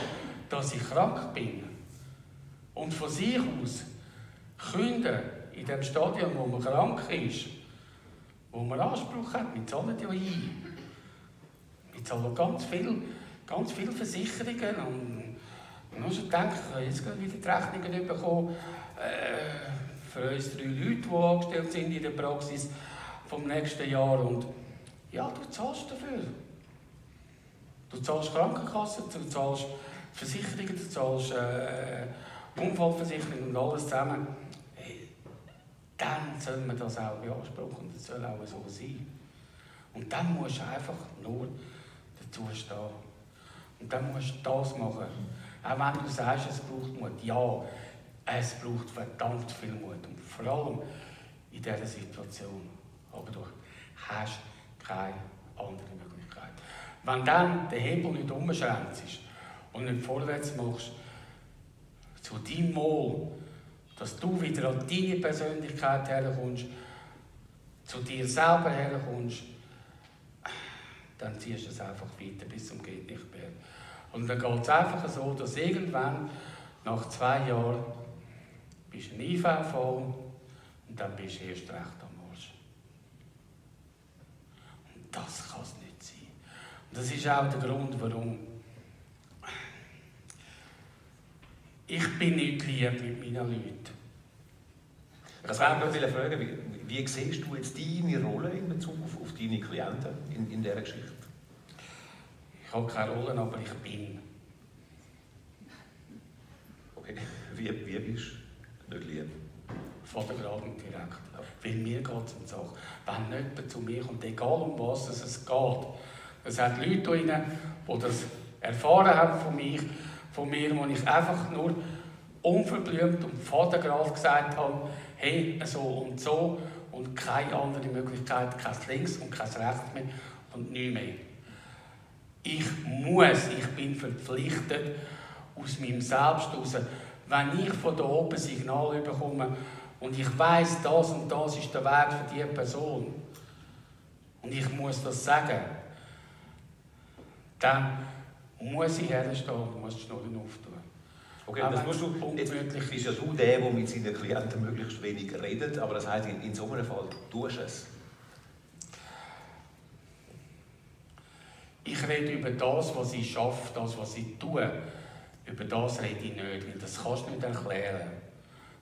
dass ich krank bin. Und von sich aus künden in dem Stadion, wo man krank ist, wo man Anspruch hat, wir zahlen ja ein. Wir zahlen ganz viel, ganz viele Versicherungen und man muss denken, jetzt wieder die Rechnungen bekommen äh, für uns drei Leute, die angestellt sind in der Praxis vom nächsten Jahr und ja, du zahlst dafür. Du zahlst Krankenkasse, du zahlst Versicherungen, du zahlst äh, Unfallversicherung und alles zusammen dann soll man das auch beanspruchen und das soll auch so sein. Und dann musst du einfach nur dazu stehen. Und dann musst du das machen. Auch wenn du sagst, es braucht Mut. Ja, es braucht verdammt viel Mut. Und vor allem in dieser Situation. Aber du hast keine andere Möglichkeit. Wenn dann der Hebel nicht umschränkt ist und nicht vorwärts machst, zu deinem Wohl, dass du wieder an deine Persönlichkeit herkommst, zu dir selber herkommst, dann ziehst du es einfach weiter bis zum geht nicht mehr. Und dann geht es einfach so, dass irgendwann nach zwei Jahren bist du ein IV und dann bist du erst recht am Arsch. Und das kann es nicht sein. Und das ist auch der Grund, warum Ich bin nicht lieb mit meinen Leuten. Das wäre noch eine Frage, wie, wie siehst du jetzt deine Rolle in Bezug auf, auf deine Klienten in, in dieser Geschichte? Ich habe keine Rolle, aber ich bin. Okay, wie, wie bist du nicht lieb? Vatergraben direkt. Weil mir geht es um die Sache. Wenn jemand zu mir kommt, egal um was es geht, es hat Leute die das erfahren haben von mir, von mir, wo ich einfach nur unverblümt und Vatergrad gesagt habe, hey, so und so und keine andere Möglichkeit, kein Links und kein Rechts mehr und nichts mehr. Ich muss, ich bin verpflichtet, aus meinem Selbst heraus, wenn ich von da oben Signal bekomme und ich weiß, das und das ist der Weg für diese Person und ich muss das sagen, dann muss ich herstehen und muss die Schnurren auftun. Okay, das musst du, jetzt bist ja du der, der mit seinen Klienten möglichst wenig redet, aber das heißt, in, in so einem Fall tust du es. Ich rede über das, was ich schaffe, das, was ich tue. Über das rede ich nicht, weil das kannst du nicht erklären.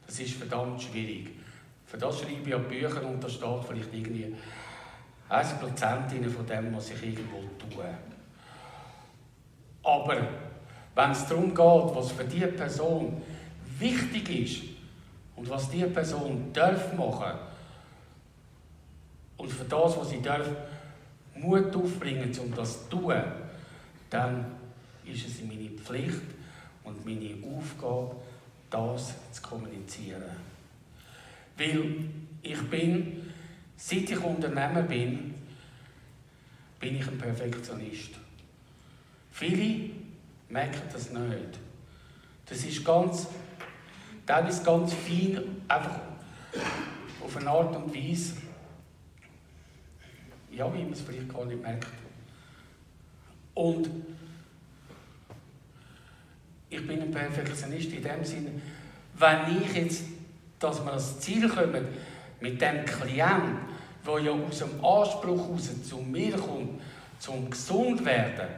Das ist verdammt schwierig. Für das schreibe ich ja Bücher und da steht vielleicht irgendwie 1% von dem, was ich irgendwo tue. Aber wenn es darum geht, was für diese Person wichtig ist und was diese Person darf machen und für das, was ich darf, Mut aufbringen, um das zu tun, dann ist es meine Pflicht und meine Aufgabe, das zu kommunizieren. Weil ich bin, seit ich Unternehmer bin, bin ich ein Perfektionist. Viele merken das nicht. Das ist ganz, teilweise ganz fein, einfach auf eine Art und Weise, ja, wie man es vielleicht gar nicht merkt. Und ich bin ein Perfektionist in dem Sinne, wenn ich jetzt, dass wir das Ziel kommen, mit dem Klient, der ja aus dem Anspruch heraus zu mir kommt, zum gesund werden,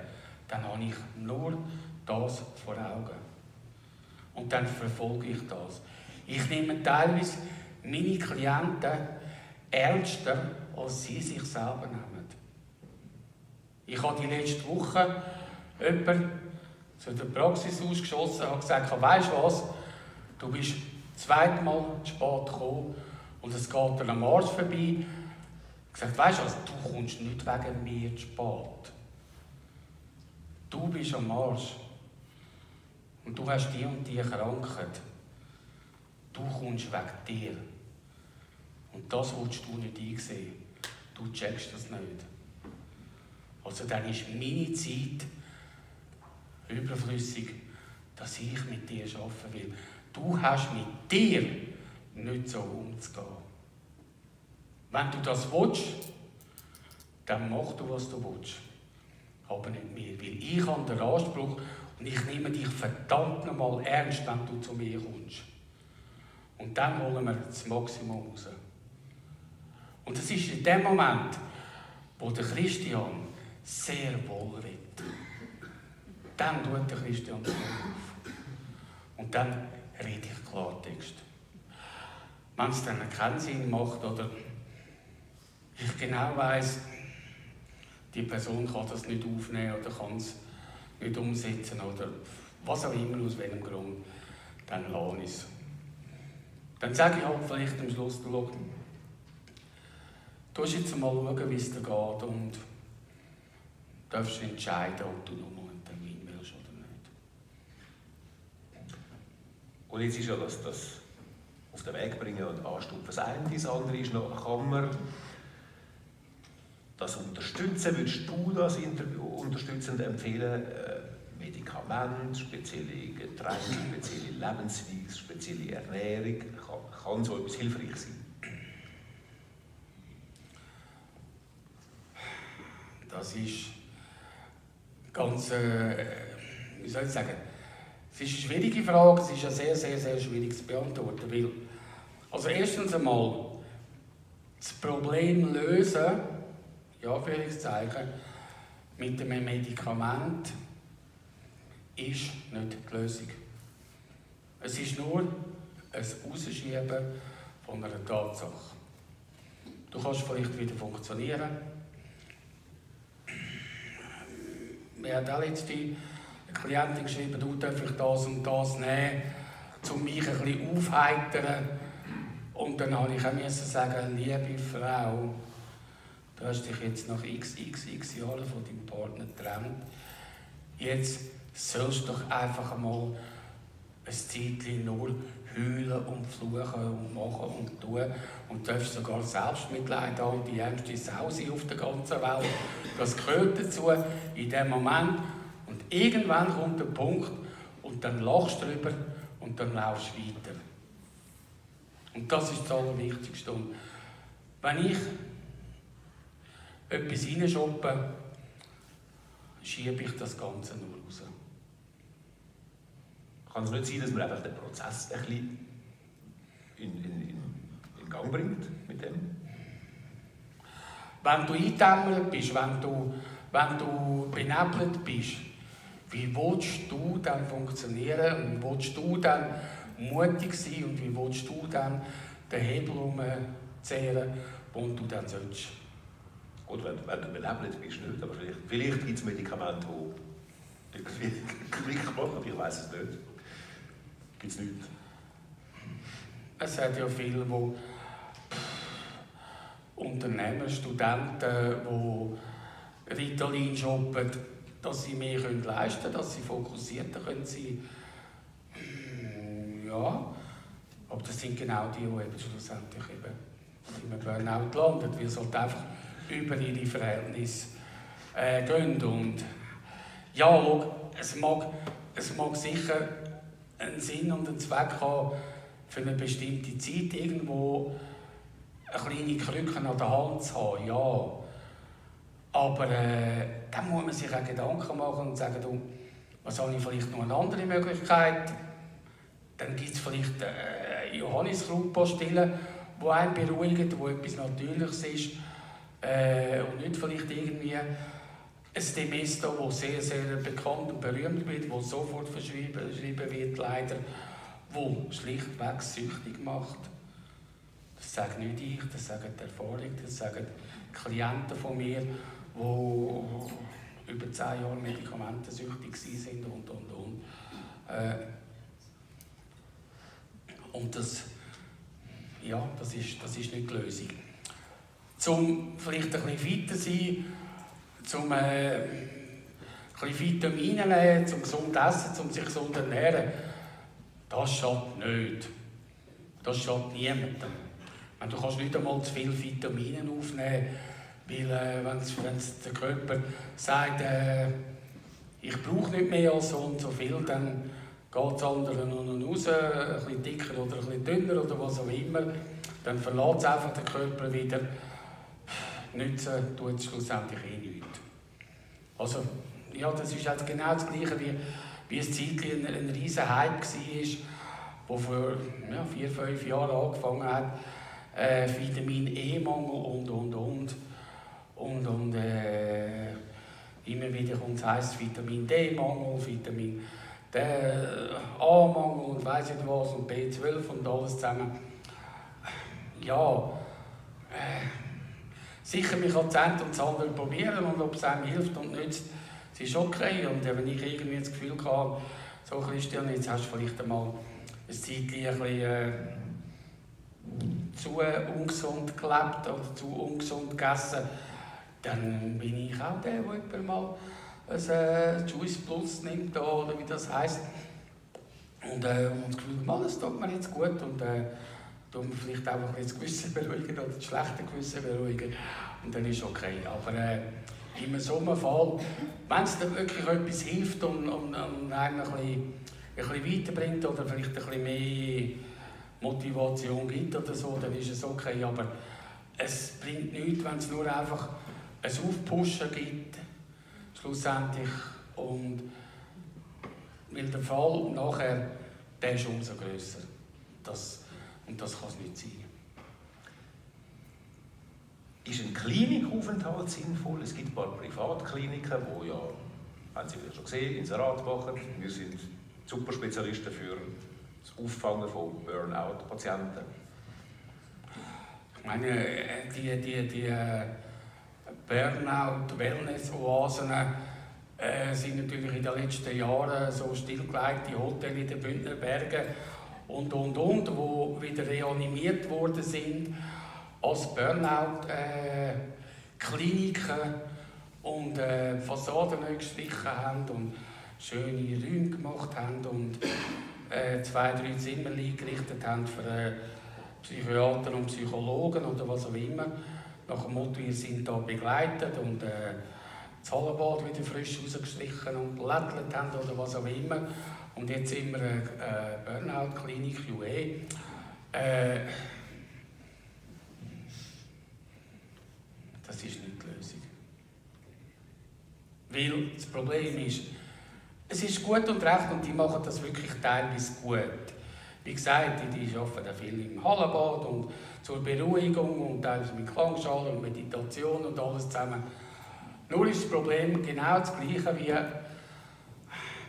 dann habe ich nur das vor Augen. Und dann verfolge ich das. Ich nehme teilweise meine Klienten ernster, als sie sich selber nehmen. Ich habe die letzte Woche jemanden zu der Praxis ausgeschossen und gesagt, weißt du was, du bist zweimal zu spät gekommen und es geht dir am Arsch vorbei. Ich gesagt, weißt du was, du kommst nicht wegen mir zu spät. Du bist am Arsch. Und du hast die und die Krankheit. Du kommst wegen dir. Und das willst du nicht einsehen. Du checkst das nicht. Also dann ist meine Zeit überflüssig, dass ich mit dir arbeiten will. Du hast mit dir nicht so umzugehen. Wenn du das willst, dann mach du, was du willst. Aber nicht mir. Weil ich habe den Anspruch und ich nehme dich verdammt nochmal ernst, wenn du zu mir kommst. Und dann holen wir das Maximum raus. Und es ist in dem Moment, wo der Christian sehr wohl redet. Dann tut der Christian das auf. Und dann rede ich Klartext. Wenn es dann keinen Sinn macht oder ich genau weiß, die Person kann das nicht aufnehmen oder kann es nicht umsetzen oder was auch immer, aus welchem Grund, dann lasse ich es. Dann sage ich halt vielleicht am Schluss, du musst jetzt mal schauen, wie es dir geht und darfst entscheiden, ob du nochmal einen Termin willst oder nicht. Und jetzt ist ja das, das auf den Weg bringen und anstupfen. Das eine, das andere ist noch, kann man das unterstützen? Würdest du das unterstützend empfehlen? Äh, Medikamente, spezielle Getränke, spezielle Lebensweise, spezielle Ernährung? Kann, kann so etwas hilfreich sein? Das ist ganz, äh, wie soll ich sagen, es ist eine schwierige Frage, es ist ja sehr, sehr, sehr schwierig zu beantworten, weil, also erstens einmal, das Problem lösen, ja, Anführungszeichen, mit einem Medikament ist nicht die Lösung. Es ist nur ein Ausschieben von einer Tatsache. Du kannst vielleicht wieder funktionieren. Wir haben auch jetzt die Klientin geschrieben, du darf ich das und das nehmen, um mich ein bisschen aufheitern. Und dann habe ich auch sagen, liebe Frau, Du hast dich jetzt nach x, x, x Jahren von deinem Partner getrennt. Jetzt sollst du doch einfach einmal ein Zeitchen nur heulen und fluchen und machen und tun und darfst sogar Selbstmitleid haben und die ärmste Sau auf der ganzen Welt. Das gehört dazu in dem Moment. Und irgendwann kommt der Punkt und dann lachst du drüber und dann laufst du weiter. Und das ist das Allerwichtigste. Wenn ich etwas reinschoppen, schiebe ich das Ganze nur raus. Kann es nicht sein, dass man einfach den Prozess ein bisschen in, in, in, in Gang bringt mit dem? Wenn du eingedämmert bist, wenn du, wenn du benebelt bist, wie willst du dann funktionieren und wie willst du dann mutig sein und wie willst du dann den Hebel umzehren, den du dann sollst? Oder wenn, wenn du belebelt bist, nicht. Aber vielleicht, vielleicht gibt es Medikamente, die Klick machen, ich weiß es nicht. Gibt es nicht. Es hat ja viele, die Unternehmer, Studenten, die Ritalin shoppen, dass sie mehr können leisten können, dass sie fokussierter können sein hm, Ja, aber das sind genau die, die eben schlussendlich eben im Burnout landen, weil sie halt einfach über ihre Verhältnisse äh, gehen. Und ja, es mag, es mag sicher einen Sinn und einen Zweck haben, für eine bestimmte Zeit irgendwo eine kleine Krücke an der Hand zu haben, ja. Aber äh, dann muss man sich auch Gedanken machen und sagen, du, was habe ich vielleicht noch eine andere Möglichkeit? Dann gibt es vielleicht äh, Johanniskrautpastillen, die einen beruhigen, wo etwas Natürliches ist äh, und nicht vielleicht irgendwie ein Demesto, das sehr, sehr bekannt und berühmt wird, das sofort verschrieben wird, leider, wo schlichtweg süchtig macht. Das sage nicht ich, das sagen die Erfahrung, das sagen Klienten von mir, die über zehn Jahre medikamentensüchtig sind und, und, und. Äh, und das, ja, das ist, das ist nicht die Lösung. Um vielleicht ein bisschen weiter zu sein, um äh, ein bisschen Vitamine nehmen, zum gesund essen, um sich gesund ernähren, das schadet nicht. Das schadet niemandem. Du kannst nicht einmal zu viele Vitamine aufnehmen, weil äh, wenn der Körper sagt, äh, ich brauche nicht mehr als so und so viel, dann geht das andere noch raus, ein bisschen dicker oder ein bisschen dünner oder was auch immer. Dann verlässt es einfach den Körper wieder. Nützen tut es schlussendlich eh nichts. Also, ja, das ist halt genau das Gleiche, wie, wie es zeitlich ein, ein riesen Hype war, der vor ja, vier, fünf Jahren angefangen hat. Äh, Vitamin E-Mangel und, und, und. Und, und äh, immer wieder kommt es heisst Vitamin D-Mangel, Vitamin A-Mangel und weiß nicht was und B12 und alles zusammen. Ja, äh, sicher, man kann eine und probieren und ob es einem hilft und nützt, das ist okay. Und wenn ich irgendwie das Gefühl habe, so Christian, jetzt hast du vielleicht einmal ein Zeitchen ein äh, zu ungesund gelebt oder zu ungesund gegessen, dann bin ich auch der, der mal ein äh, Juice Plus nimmt oder wie das heisst. Und, äh, und das Gefühl, mal, das tut mir jetzt gut und äh, mir vielleicht auch ein das Gewissen beruhigen oder das schlechte Gewissen beruhigen und dann ist es okay. Aber äh, in so einem Fall, wenn es dir wirklich etwas hilft und, und, und einen ein bisschen weiterbringt oder vielleicht ein bisschen mehr Motivation gibt oder so, dann ist es okay. Aber es bringt nichts, wenn es nur einfach ein Aufpushen gibt, schlussendlich. Und weil der Fall nachher, der ist umso grösser. Das, und das kann es nicht sein. Ist ein Klinikaufenthalt sinnvoll? Es gibt ein paar Privatkliniken, wo ja, haben Sie vielleicht schon gesehen, Inserat machen. Wir sind Superspezialisten für das Auffangen von Burnout-Patienten. Ich meine, die, die, die äh, Burnout-Wellness-Oasen äh, sind natürlich in den letzten Jahren so stillgelegte Hotels in den Bündner Bergen und, und, und, wo wieder reanimiert worden sind als Burnout-Kliniken äh, und äh, Fassaden neu gestrichen haben und schöne Räume gemacht haben und äh, zwei, drei Zimmer eingerichtet haben für äh, Psychiater und Psychologen oder was auch immer. Nach dem Motto, wir sind da begleitet und äh, das Hallenbad wieder frisch rausgestrichen und gelättelt haben oder was auch immer. Und jetzt sind wir eine äh, Burnout-Klinik UE. Äh, das ist nicht die Lösung. Weil das Problem ist, es ist gut und recht und die machen das wirklich teilweise gut. Wie gesagt, die arbeiten viel im Hallenbad und zur Beruhigung und teilweise mit Klangschale und Meditation und alles zusammen. Nur ist das Problem genau das gleiche wie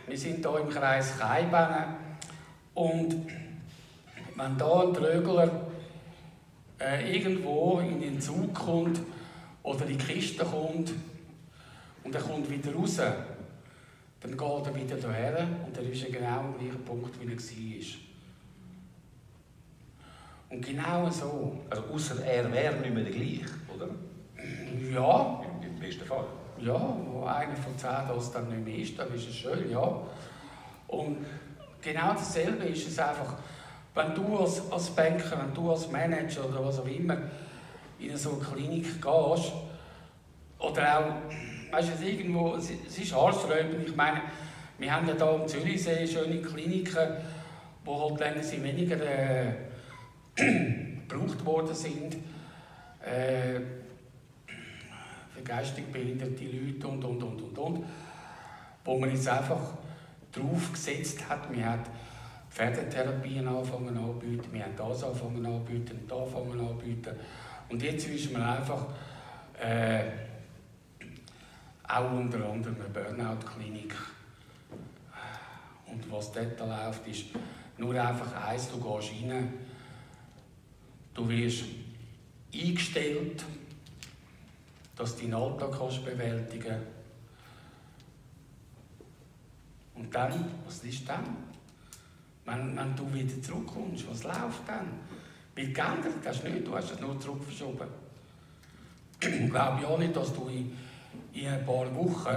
wir sind hier im Kreis Kaibene und wenn da ein Trögler äh, irgendwo in den Zug kommt oder in die Kiste kommt und er kommt wieder raus, dann geht er wieder hierher und er ist genau am gleichen Punkt, wie er war. Und genau so. Also außer er wäre nicht mehr der gleiche, oder? Ja. Im, Im besten Fall. Ja, wo einer von zehn das dann nicht mehr ist, dann ist es schön, ja. Und genau dasselbe ist es einfach, wenn du als, als Banker, wenn du als Manager oder was auch immer in so eine Klinik gehst, oder auch, weißt du, irgendwo, es, es ist haarsträubend, ich meine, wir haben ja hier am Zürichsee schöne Kliniken, wo halt länger sie weniger äh, gebraucht worden sind. Äh, geistig behinderte Leute und, und, und, und, und. Wo man jetzt einfach drauf gesetzt hat, wir haben Pferdetherapien anfangen anbieten, wir haben das anfangen anbieten, da anfangen anbieten. Und jetzt ist man einfach äh, auch unter anderem eine Burnout-Klinik. Und was dort läuft, ist nur einfach eins, du gehst rein, du wirst eingestellt, dass du deinen Alltag kannst bewältigen kannst. Und dann, was ist dann? Wenn, wenn du wieder zurückkommst, was läuft dann? Weil geändert hast du nicht, du hast es nur zurückverschoben. Ich glaube auch nicht, dass du in, in ein paar Wochen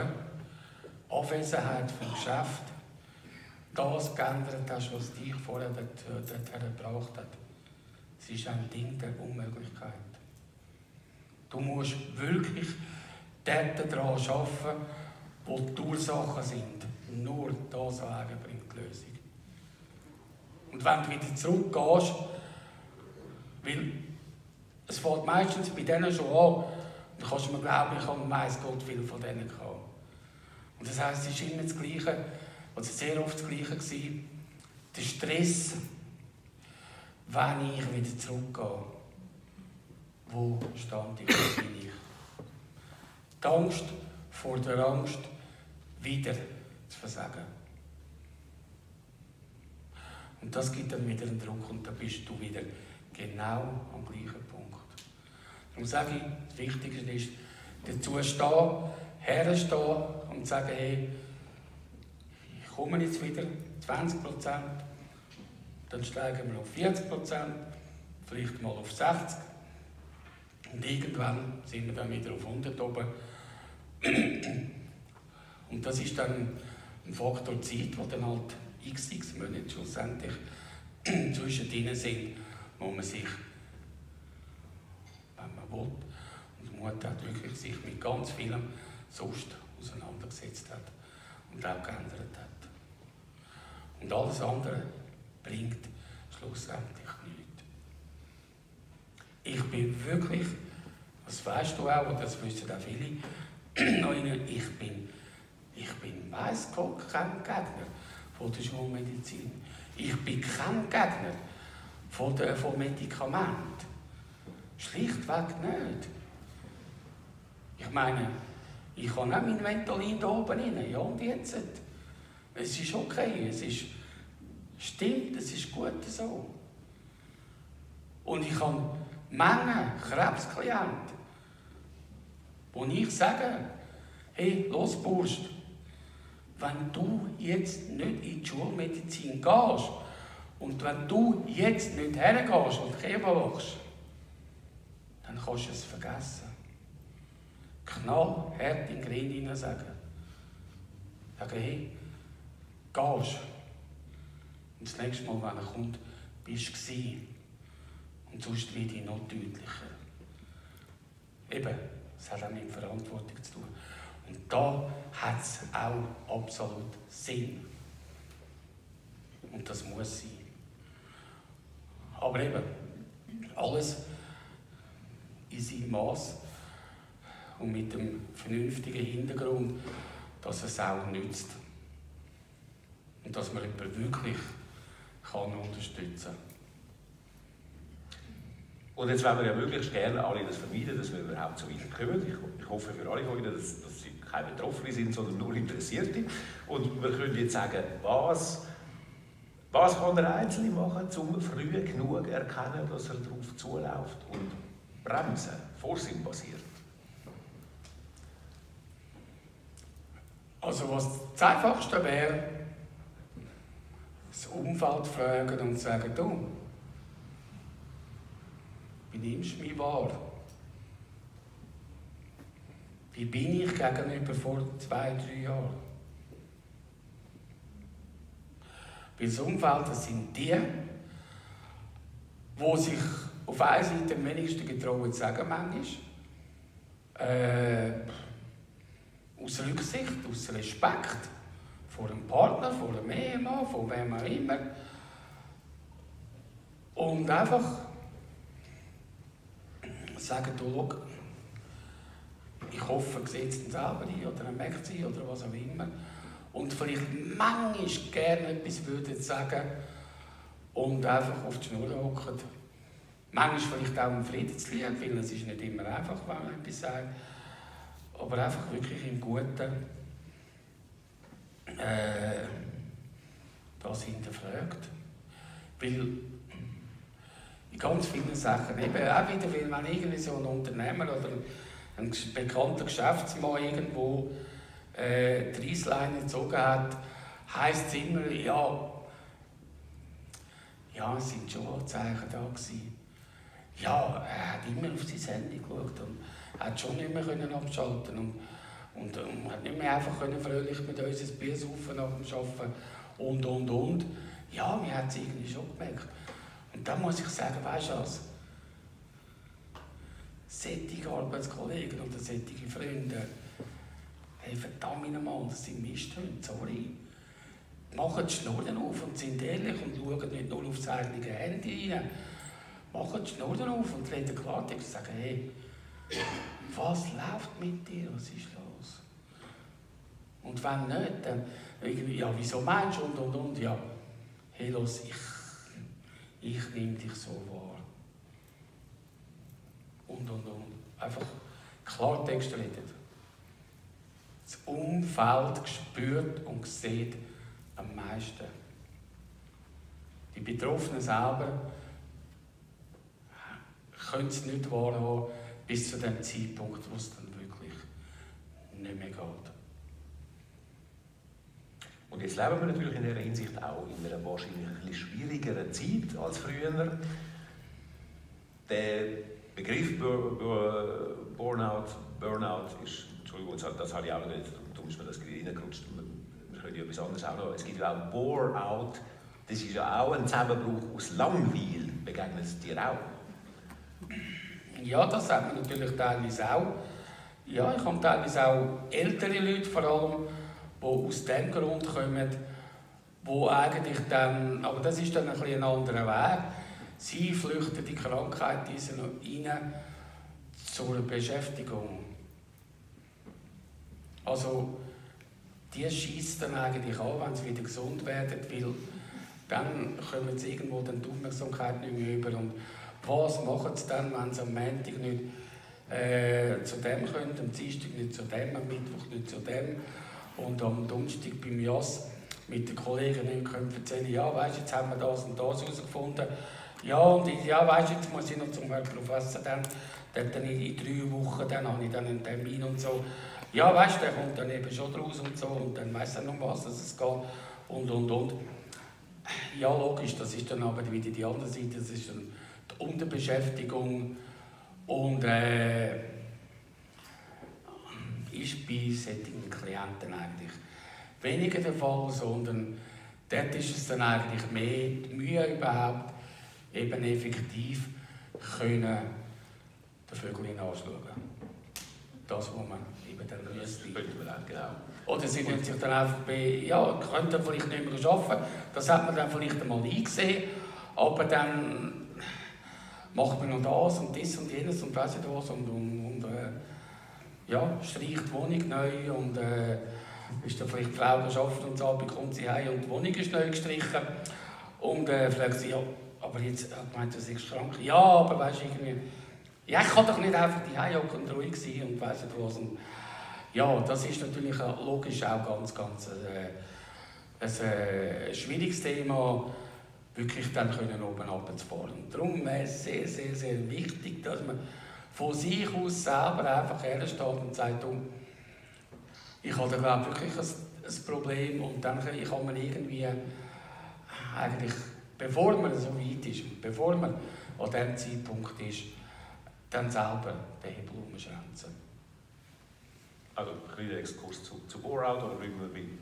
Abwesenheit vom Geschäft das geändert hast, was dich vorher dorthin gebracht hat. Es ist ein Ding der Unmöglichkeit. Du musst wirklich dort daran arbeiten, wo die Ursachen sind. Nur das alleine bringt die Lösung. Und wenn du wieder zurückgehst, weil es fällt meistens bei denen schon an, dann kannst du mir glauben, ich habe meist Gott viel von denen gehabt. Und das heisst, es ist immer das Gleiche, oder sehr oft das Gleiche gewesen, der Stress, wenn ich wieder zurückgehe. Wo stand ich, wo bin ich? Die Angst vor der Angst, wieder zu versagen. Und das gibt dann wieder einen Druck und dann bist du wieder genau am gleichen Punkt. Darum sage ich, das Wichtigste ist, dazu stehen, herstehen und sagen, hey, ich komme jetzt wieder 20 Prozent, dann steigen wir auf 40 Prozent, vielleicht mal auf 60 und irgendwann sind wir dann wieder auf 100 oben. Und das ist dann ein Faktor Zeit, wo dann halt x, x Monate schlussendlich zwischendrin sind, wo man sich, wenn man will, und Mut hat, wirklich sich mit ganz vielem sonst auseinandergesetzt hat und auch geändert hat. Und alles andere bringt schlussendlich nichts. Ich bin wirklich, das weißt du auch, und das wissen auch viele, ich bin, ich bin weiss Gott kein Gegner von der Schulmedizin. Ich bin kein Gegner von, der, von Medikamenten. Schlichtweg nicht. Ich meine, ich habe auch mein Ventolin da oben rein. Ja, und jetzt? Es ist okay, es ist, stimmt, es ist gut so. Und ich habe Menge Krebsklienten, wo ich sage, hey, los Burst, wenn du jetzt nicht in die Schulmedizin gehst und wenn du jetzt nicht hergehst und Chemo machst, dann kannst du es vergessen. Knallhart in den Grind hinein sagen. Sagen, hey, gehst. Und das nächste Mal, wenn er kommt, bist du gewesen. Und sonst wird ich noch deutlicher. Eben, es hat auch mit Verantwortung zu tun. Und da hat es auch absolut Sinn. Und das muss sein. Aber eben, alles in seinem Maß und mit dem vernünftigen Hintergrund, dass es auch nützt. Und dass man jemanden wirklich kann unterstützen kann. Und jetzt wollen wir ja möglichst gerne alle das vermeiden, dass wir überhaupt so weit kommen. Ich, ich hoffe für alle von Ihnen, dass, dass Sie keine Betroffenen sind, sondern nur Interessierte. Und wir können jetzt sagen, was, was kann der Einzelne machen, um früh genug erkennen, dass er darauf zuläuft und bremsen, Vorsinn passiert. Also was das Einfachste wäre, das Umfeld fragen und sagen, du, nimmst du mich wahr? Wie bin ich gegenüber vor zwei, drei Jahren? Weil das Umfeld, das sind die, die sich auf einer Seite am wenigsten getrauen sagen, manchmal. Äh, aus Rücksicht, aus Respekt vor dem Partner, vor dem Ehemann, von wem auch immer. Und einfach sagen, du, schau, ich hoffe, sieht es selber ein oder er merkt es oder was auch immer. Und vielleicht manchmal gerne etwas würde sagen und einfach auf die Schnur hocken. Manchmal vielleicht auch im Friedenslied, weil es ist nicht immer einfach, wenn man etwas sagt. Aber einfach wirklich im Guten äh, das hinterfragt. Weil in ganz vielen Sachen, eben auch wieder, weil man irgendwie so ein Unternehmer oder ein bekannter Geschäftsmann irgendwo äh, die Reisleine gezogen hat, heisst es immer, ja, ja, es sind schon Anzeichen da gewesen. Ja, er hat immer auf seine Handy geschaut und hat schon nicht mehr können abschalten und, und, und hat nicht mehr einfach können fröhlich mit uns ein Bier saufen nach dem Arbeiten und, und, und. Ja, mir hat es irgendwie schon gemerkt. Und da muss ich sagen, weißt du was? Sättige Arbeitskollegen oder sättige Freunde, hey, verdammt nochmal, das sind Misthunde, sorry. Machen die Schnurren auf und sind ehrlich und schauen nicht nur auf das eigene Handy rein. Machen die Schnurren auf und reden Klartext und sagen, hey, was läuft mit dir, was ist los? Und wenn nicht, dann irgendwie, ja, wieso meinst du und und und, ja, hey, los, ich ich nehme dich so wahr. Und, und, und. Einfach Klartext reden. Das Umfeld spürt und sieht am meisten. Die Betroffenen selber können es nicht wahrhaben bis zu dem Zeitpunkt, wo es dann wirklich nicht mehr geht. Und jetzt leben wir natürlich in dieser Hinsicht auch in einer wahrscheinlich ein schwierigeren Zeit als früher. Der Begriff Burnout, Burnout ist, Entschuldigung, das habe ich auch nicht, darum ist mir das reingerutscht, wir können ja etwas anderes auch noch, es gibt ja auch Bore-out, das ist ja auch ein Zusammenbruch aus Langweil, begegnet es dir auch? Ja, das hat man natürlich teilweise auch. Ja, ich habe teilweise auch ältere Leute vor allem, die aus dem Grund kommen, wo eigentlich dann, aber das ist dann ein, ein anderer Weg, sie flüchten die Krankheit rein zur Beschäftigung. Also, die schießt dann eigentlich an, wenn sie wieder gesund werden, weil dann kommen sie irgendwo dann die Aufmerksamkeit nicht mehr über. Und was machen sie dann, wenn sie am Montag nicht äh, zu dem können, am Dienstag nicht zu dem, am Mittwoch nicht zu dem? Und am Donnerstag beim JAS mit den Kollegen können erzählen, ja, weißt jetzt haben wir das und das herausgefunden. Ja, und ich, ja, weißt jetzt muss ich noch zum Herrn Professor dann, dann, dann in, in drei Wochen, dann habe ich dann einen Termin und so. Ja, weißt der kommt dann eben schon raus und so und dann weiß er noch was, dass es geht und, und, und. Ja, logisch, das ist dann aber wieder die andere Seite, das ist dann die Unterbeschäftigung und äh, bei solchen Klienten eigentlich weniger der Fall, sondern dort ist es dann eigentlich mehr die Mühe überhaupt, eben effektiv können den Vögel anschauen. Das, was man eben dann müsste. Genau. Oder sie können sich dann einfach bei, ja, könnten vielleicht nicht mehr arbeiten. Das hat man dann vielleicht einmal eingesehen, aber dann macht man noch das und das und jenes und weiss ich was und, und, und ja, streicht die Wohnung neu und äh, ist dann vielleicht die Frau geschafft und so kommt sie heim und die Wohnung ist neu gestrichen und äh, fragt sie, ja, aber jetzt hat gemeint, du bist krank. Ja, aber weißt du, irgendwie, ja, ich kann doch nicht einfach die Heim und ruhig sein und weiss nicht was. Und, ja, das ist natürlich logisch auch ganz, ganz äh, ein äh, schwieriges Thema, wirklich dann können oben runterzufahren. Und darum wäre es sehr, sehr, sehr wichtig, dass man von sich aus selber einfach hersteht und sagt, du, ich habe da wirklich ein, ein Problem und dann kann man irgendwie eigentlich, bevor man so weit ist, bevor man an diesem Zeitpunkt ist, dann selber den Hebel umschränzen. Also ein kleiner Exkurs zu, zu Bore-out oder bei,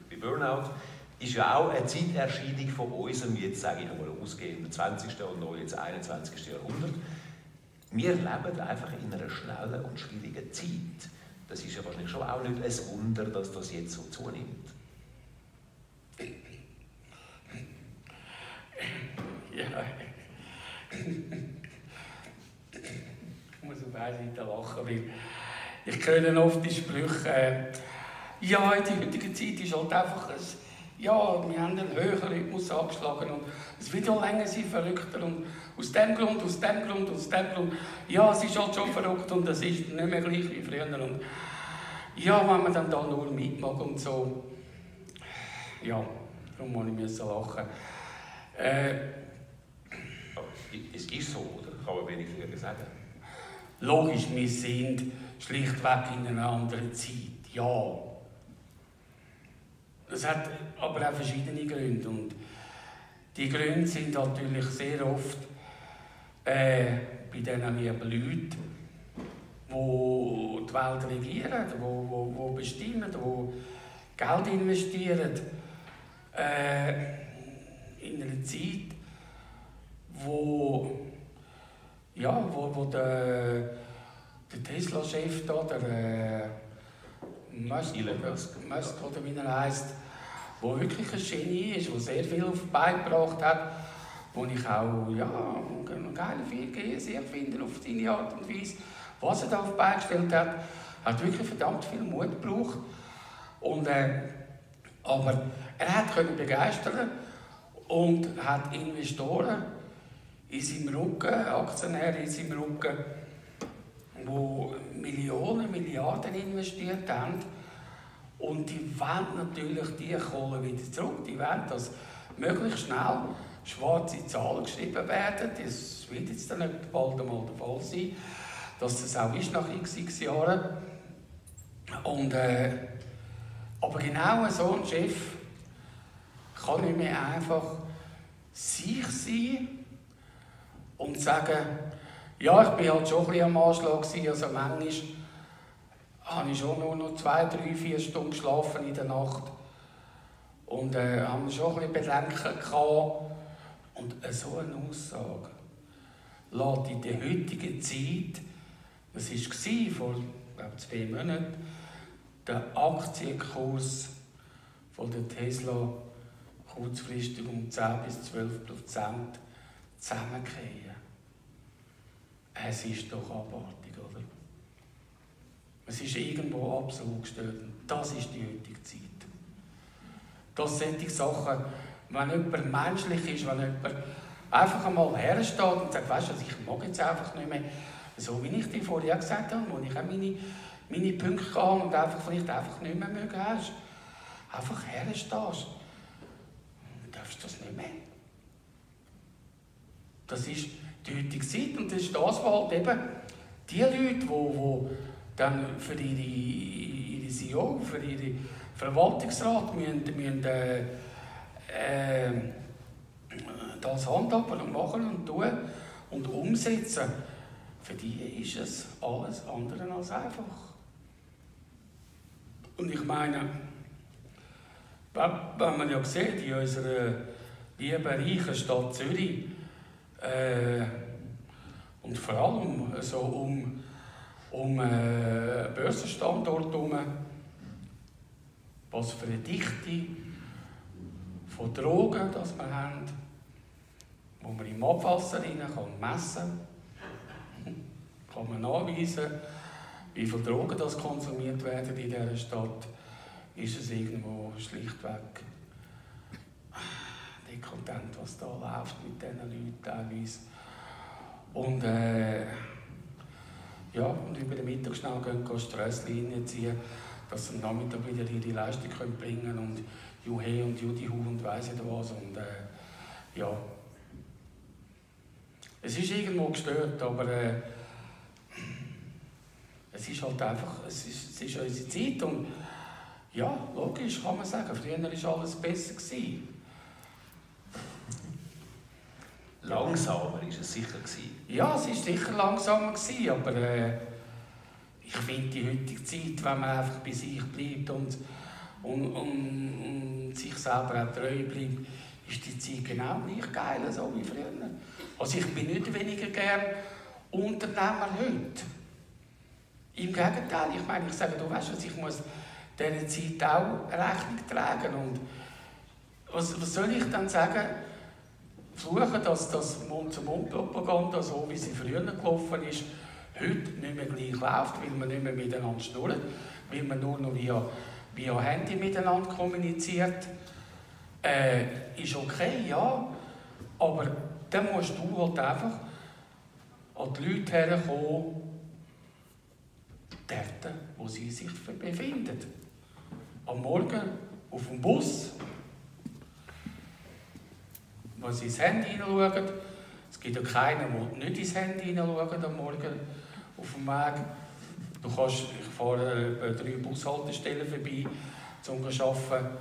bei Burnout ist ja auch eine Zeiterscheinung von unserem, jetzt sage ich nochmal, ausgehenden 20. und noch jetzt 21. Jahrhundert. Wir leben einfach in einer schnellen und schwierigen Zeit. Das ist ja wahrscheinlich schon auch nicht ein Wunder, dass das jetzt so zunimmt. Ja. Ich muss auf einer Seite lachen, weil ich höre oft die Sprüche, äh, ja, in der heutigen Zeit ist halt einfach ein, ja, wir haben einen höheren Rhythmus angeschlagen und es wird ja länger sein, verrückter und aus dem Grund, aus dem Grund, aus dem Grund, ja, es ist halt schon verrückt und es ist nicht mehr gleich wie früher und ja, wenn man dann da nur mitmacht und so, ja, darum muss ich lachen. Äh, es ist so, oder? Kann man wenig früher sagen. Logisch, wir sind schlichtweg in einer anderen Zeit, ja. Es hat aber auch verschiedene Gründe und die Gründe sind natürlich sehr oft äh, bei diesen Leuten, die die Welt regieren, die, die, die bestimmen, die Geld investieren. Äh, in einer Zeit, wo, ja, wo, wo der, der Tesla-Chef da, der Musk oder wie er heisst, wo wirklich ein Genie ist, der sehr viel auf die Beine gebracht hat, wo ich auch ja, einen geilen sehr finde auf seine Art und Weise. Was er da auf die Beine gestellt hat, hat wirklich verdammt viel Mut gebraucht. Und, äh, aber er hat können begeistern und hat Investoren in seinem Rücken, Aktionäre in seinem Rücken, die Millionen, Milliarden investiert haben. Und die wollen natürlich die Kohle wieder zurück. Die wollen, dass möglichst schnell schwarze Zahlen geschrieben werden. Das wird jetzt dann nicht bald einmal der Fall sein, dass das auch ist nach x, x Jahren. Und, äh, aber genau so ein Chef kann nicht mehr einfach sich sein und sagen, ja, ich bin halt schon ein bisschen am Anschlag also manchmal habe ich schon nur noch zwei, drei, vier Stunden geschlafen in der Nacht und äh, haben schon ein bisschen Bedenken. Und äh, so eine Aussage lässt in der heutigen Zeit, das war vor glaube, zwei Monaten, der Aktienkurs von der Tesla kurzfristig um 10 bis 12 Prozent zusammenfallen. Es ist doch abartig, oder? Es ist irgendwo absolut gestört. Das ist die heutige Zeit. Das sind die Sachen, wenn jemand menschlich ist, wenn jemand einfach einmal hersteht und sagt, weißt du, ich mag jetzt einfach nicht mehr, so wie ich dir vorher gesagt habe, wo ich auch meine, meine Punkte habe und einfach vielleicht einfach nicht mehr mögen hast, einfach herstehst, dann darfst du das nicht mehr. Das ist die heutige Zeit und das ist das, was halt eben die Leute, die, die dann für ihre, ihre CEO, für ihren Verwaltungsrat müssen, müssen äh, äh, das handhaben und machen und tun und umsetzen, für die ist es alles andere als einfach. Und ich meine, wenn man ja sieht, in unserer lieben, reichen Stadt Zürich, äh, und vor allem so um, um äh, Börsenstandort herum, was für eine Dichte von Drogen das wir haben, wo man im Abwasser rein kann messen kann, man nachweisen, wie viele Drogen das konsumiert werden in dieser Stadt, ist es irgendwo schlichtweg dekontent, was da läuft mit diesen Leuten teilweise. Und äh, ja, und über den Mittag schnell gehen, gehen Strössli ziehen, dass sie am Nachmittag wieder ihre Leistung können bringen und Juhe und Judihu und weiss nicht was. Und äh, ja, es ist irgendwo gestört, aber äh, es ist halt einfach, es ist, es ist unsere Zeit und ja, logisch kann man sagen, früher war alles besser. Gewesen. Langsamer ist es sicher gewesen. Ja, es war sicher langsamer, gewesen, aber äh, ich finde die heutige Zeit, wenn man einfach bei sich bleibt und, und, und, und sich selber auch treu bleibt, ist die Zeit genau gleich geil, so wie früher. Also ich bin nicht weniger gern Unternehmer heute. Im Gegenteil, ich meine, ich sage, du weißt was, ich muss dieser Zeit auch Rechnung tragen. Und was, was soll ich dann sagen? Fluchen, dass das Mund-zu-Mund-Propaganda, so wie sie früher gelaufen ist, heute nicht mehr gleich läuft, weil man nicht mehr miteinander schnurrt, weil man nur noch via, via Handy miteinander kommuniziert. Äh, ist okay, ja, aber dann musst du halt einfach an die Leute herkommen, dort, wo sie sich befinden. Am Morgen auf dem Bus, sie ins Handy hineinschauen. Es gibt ja keinen, der nicht ins Handy hineinschaut am Morgen auf dem Weg. Du kannst, ich fahre äh, drei Bushaltestellen vorbei, um zu arbeiten.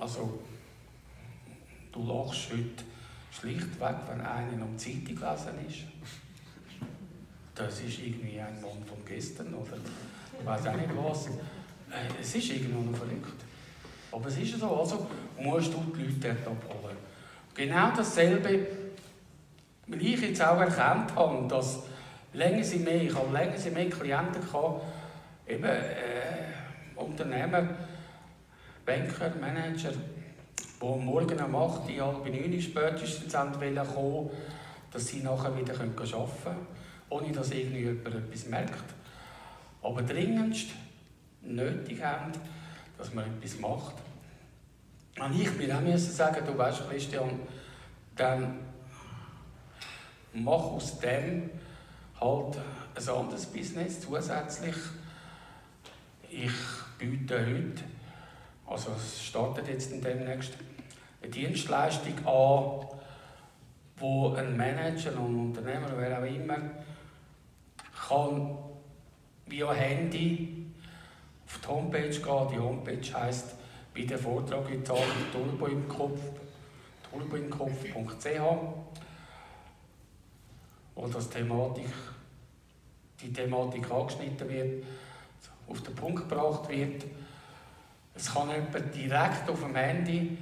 Also, du lachst heute schlichtweg, wenn einer um die Zeitung lesen ist. Das ist irgendwie ein Mann von gestern oder ich weiß auch nicht was. Äh, es ist irgendwie noch verrückt. Aber es ist so, also musst du die Leute dort abholen. Genau dasselbe, weil ich jetzt auch erkannt habe, dass länger sie mehr, ich habe länger sie mehr Klienten gehabt, eben äh, Unternehmer, Banker, Manager, die Morgen um 8 Uhr, halb 9 Uhr spätestens kommen dass sie nachher wieder arbeiten können, ohne dass irgendjemand etwas merkt. Aber dringendst nötig haben, dass man etwas macht. Und ich mir auch müssen sagen, du weißt, Christian, dann mach aus dem halt ein anderes Business zusätzlich. Ich biete heute, also es startet jetzt demnächst, eine Dienstleistung an, wo ein Manager, ein Unternehmer, wer auch immer, kann via Handy auf die Homepage gehen. Die Homepage heisst, wie der Vortrag heute Abend, Turbo im Kopf, turboimkopf.ch, wo das Thematik, die Thematik angeschnitten wird, auf den Punkt gebracht wird. Es kann jemand direkt auf dem Handy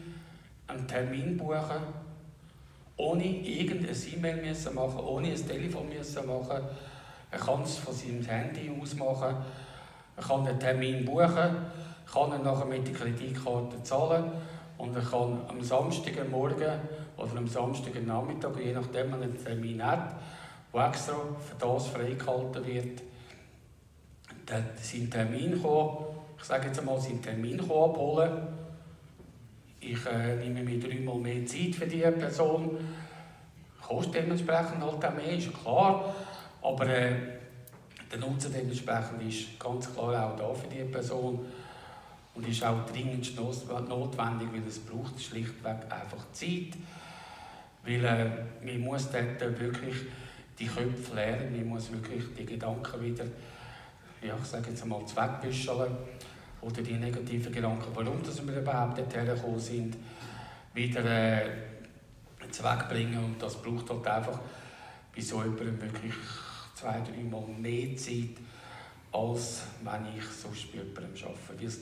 einen Termin buchen, ohne irgendein E-Mail zu machen, ohne ein Telefon zu machen. Er kann es von seinem Handy aus machen. Er kann einen Termin buchen, kann ihn nachher mit der Kreditkarte zahlen und er kann am Samstagmorgen oder am Samstagnachmittag, je nachdem man einen Termin hat, wo extra für das freigehalten wird, seinen Termin kommen, ich sage jetzt einmal, seinen Termin abholen ich äh, nehme mir dreimal mehr Zeit für diese Person. Kostet dementsprechend halt auch mehr, ist klar. Aber äh, der Nutzen dementsprechend ist ganz klar auch da für diese Person. Und ist auch dringend notwendig, weil es braucht schlichtweg einfach Zeit. Weil äh, man muss dort wirklich die Köpfe lernen, man muss wirklich die Gedanken wieder, ja, ich sage jetzt einmal, zweckbüscheln oder die negativen Gedanken, warum dass wir überhaupt dorthin gekommen sind, wieder äh, wegzubringen. Und das braucht halt einfach bei so jemandem wirklich zwei, dreimal mehr Zeit, als wenn ich sonst bei jemandem arbeite.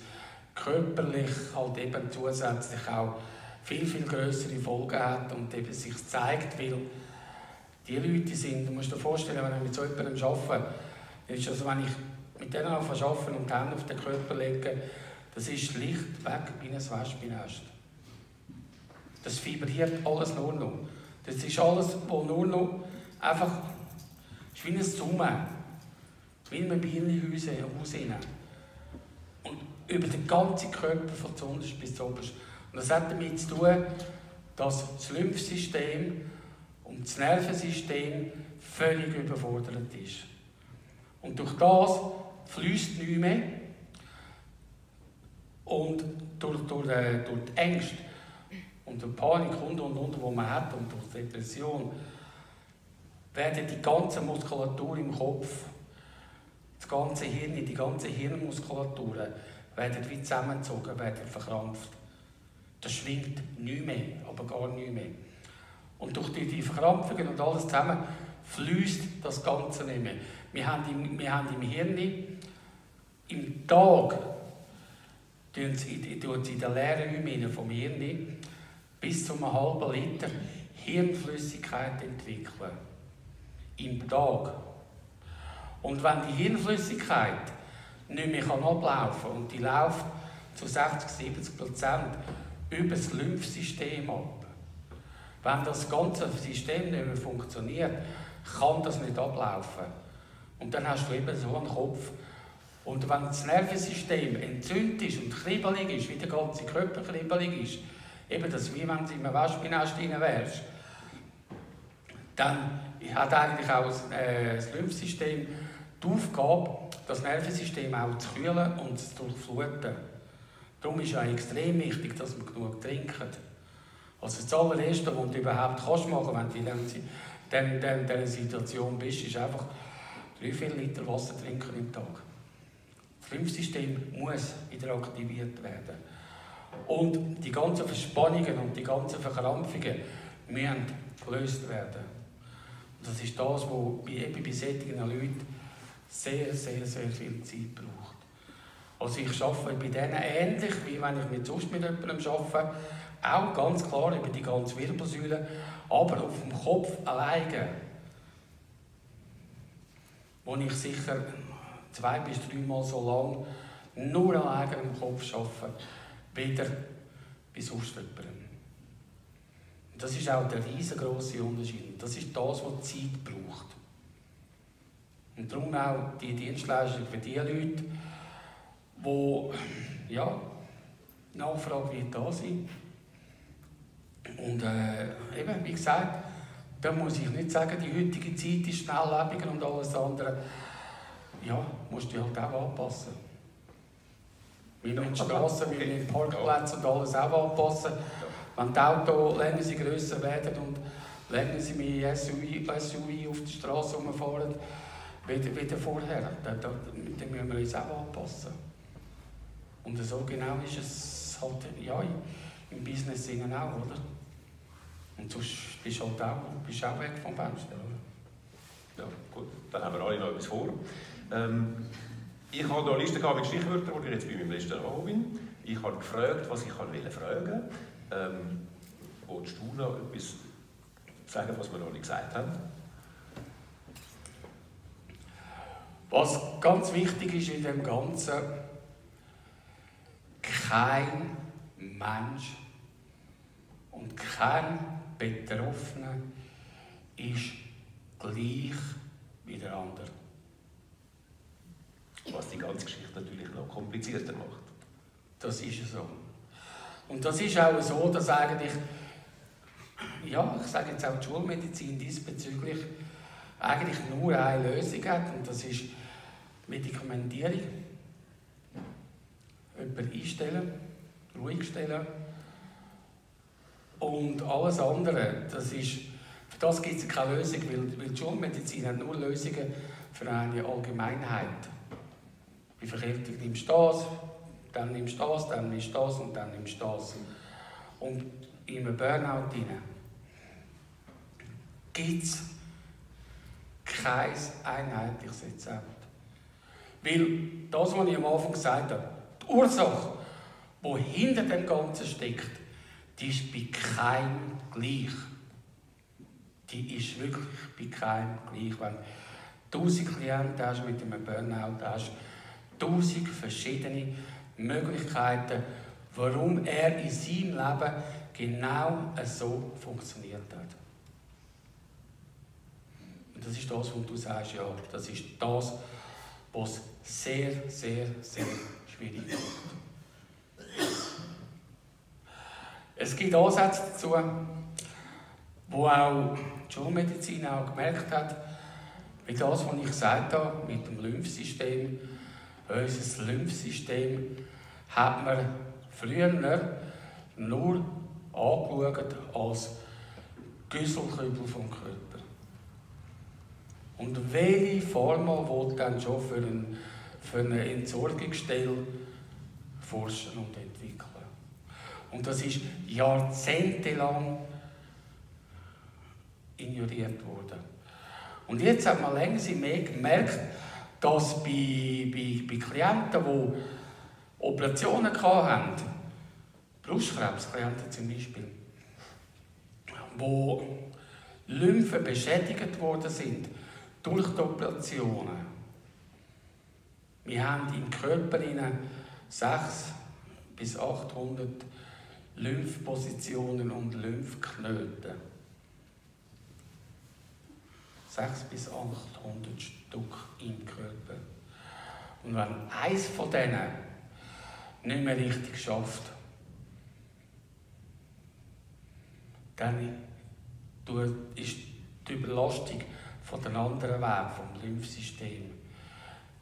Körperlich halt eben zusätzlich auch viel, viel größere Folgen hat und eben sich zeigt, weil die Leute sind, du musst dir vorstellen, wenn ich mit so jemandem arbeite, ist also, wenn ich mit denen arbeiten und Hände auf den Körper legen, das ist schlichtweg wie ein Wespennest. Das vibriert alles nur noch. Das ist alles, was nur noch einfach ist wie ein Summen. Wie in einem Bienenhaus Und über den ganzen Körper von zuunterst bis zuoberst. Und das hat damit zu tun, dass das Lymphsystem und das Nervensystem völlig überfordert ist. Und durch das fließt nicht mehr. Und durch, durch, äh, durch die Ängste und die Panik und und und, die man hat und durch die Depression, werden die ganze Muskulatur im Kopf, das ganze Hirn, die ganze Hirnmuskulatur, werden wie zusammengezogen, werden verkrampft. Das schwingt nicht mehr, aber gar nicht mehr. Und durch die, die Verkrampfungen und alles zusammen fließt das Ganze nicht mehr. Wir haben im, wir haben im Hirn im Tag tun sie, in den leeren vom Hirn bis zu einem halben Liter Hirnflüssigkeit entwickeln. Im Tag. Und wenn die Hirnflüssigkeit nicht mehr ablaufen kann und die läuft zu 60, 70 Prozent über das Lymphsystem ab, wenn das ganze System nicht mehr funktioniert, kann das nicht ablaufen. Und dann hast du eben so einen Kopf. Und wenn das Nervensystem entzündet ist und kribbelig ist, wie der ganze Körper kribbelig ist, eben das wie wenn du in einem Waschbinest rein wärst, dann hat eigentlich auch das, äh, das Lymphsystem die Aufgabe, das Nervensystem auch zu kühlen und zu durchfluten. Darum ist es auch extrem wichtig, dass wir genug trinken. Also das allererste, was du überhaupt kannst machen wenn du in dieser Situation bist, ist einfach drei, vier Liter Wasser trinken im Tag. Das Lymphsystem muss wieder aktiviert werden. Und die ganzen Verspannungen und die ganzen Verkrampfungen müssen gelöst werden. Und das ist das, was bei, bei solchen Leuten sehr, sehr, sehr viel Zeit braucht. Also ich arbeite bei denen ähnlich, wie wenn ich mit sonst mit jemandem arbeite, auch ganz klar über die ganze Wirbelsäule, aber auf dem Kopf alleine, wo ich sicher zwei bis dreimal so lang nur alleine im Kopf arbeite, wieder bei sonst jemandem. Das ist auch der riesengroße Unterschied. Das ist das, was Zeit braucht. Und darum auch die Dienstleistung für die Leute, die ja, Nachfrage wird da sein. Und äh, eben, wie gesagt, da muss ich nicht sagen, die heutige Zeit ist schnelllebiger und alles andere. Ja, musst du halt auch anpassen. Wir müssen die Straßen, wir müssen Parkplätze und alles auch anpassen. Wenn die Autos länger sie grösser werden und länger sie mit SUV, SUV auf der Straße rumfahren, wie, wie vorher, dann, dann, dann müssen wir uns auch anpassen. Und so genau ist es halt ja, im Business auch, oder? Und sonst bist du halt auch, bist auch weg vom Fenster, oder? Ja, gut, dann haben wir alle noch etwas vor. Ähm, ich habe eine Liste mit Stichwörtern, wo ich jetzt bei meinem Restaurant bin. Ich habe gefragt, was ich fragen wollte. Ähm, willst du noch etwas sagen, was wir noch nicht gesagt haben? Was ganz wichtig ist in dem Ganzen, kein Mensch und kein Betroffener ist gleich wie der andere. Was die ganze Geschichte natürlich noch komplizierter macht. Das ist so. Und das ist auch so, dass eigentlich, ja, ich sage jetzt auch die Schulmedizin diesbezüglich, eigentlich nur eine Lösung hat und das ist Medikamentierung. Jemanden einstellen, ruhig stellen. Und alles andere, das ist, für das gibt es keine Lösung, weil, weil die Schulmedizin hat nur Lösungen für eine Allgemeinheit. Bei Verkältung nimmst du das, dann nimmst du das, dann nimmst du das und dann nimmst du das. Und in einem Burnout gibt es kein einheitliches Rezept. Weil das, was ich am Anfang gesagt habe, die Ursache, die hinter dem Ganzen steckt, die ist bei keinem gleich. Die ist wirklich bei keinem gleich. Wenn du tausend Klienten hast mit einem Burnout, hast tausend verschiedene Möglichkeiten, warum er in seinem Leben genau so funktioniert hat. Und das ist das, was du sagst, ja, das ist das, was sehr, sehr, sehr schwierig. Es gibt Ansätze dazu, wo auch die Schulmedizin auch gemerkt hat, wie das, was ich gesagt habe, mit dem Lymphsystem, unser Lymphsystem hat man früher nur angeschaut als Güsselkübel vom Körper. Und welche Formel will dann schon für, ein, für eine Entsorgungsstelle forschen und entwickeln? Und das ist jahrzehntelang ignoriert worden. Und jetzt hat man länger mehr gemerkt, dass bei, bei, bei Klienten, die Operationen hatten, Brustkrebsklienten zum Beispiel, wo Lymphen beschädigt worden sind durch die Operationen. Wir haben im Körper 600 bis 800 Lymphpositionen und Lymphknoten. 600 bis 800 Stück im Körper. Und wenn eins von denen nicht mehr richtig schafft, dann ist die Überlastung von den anderen Wegen, vom Lymphsystem,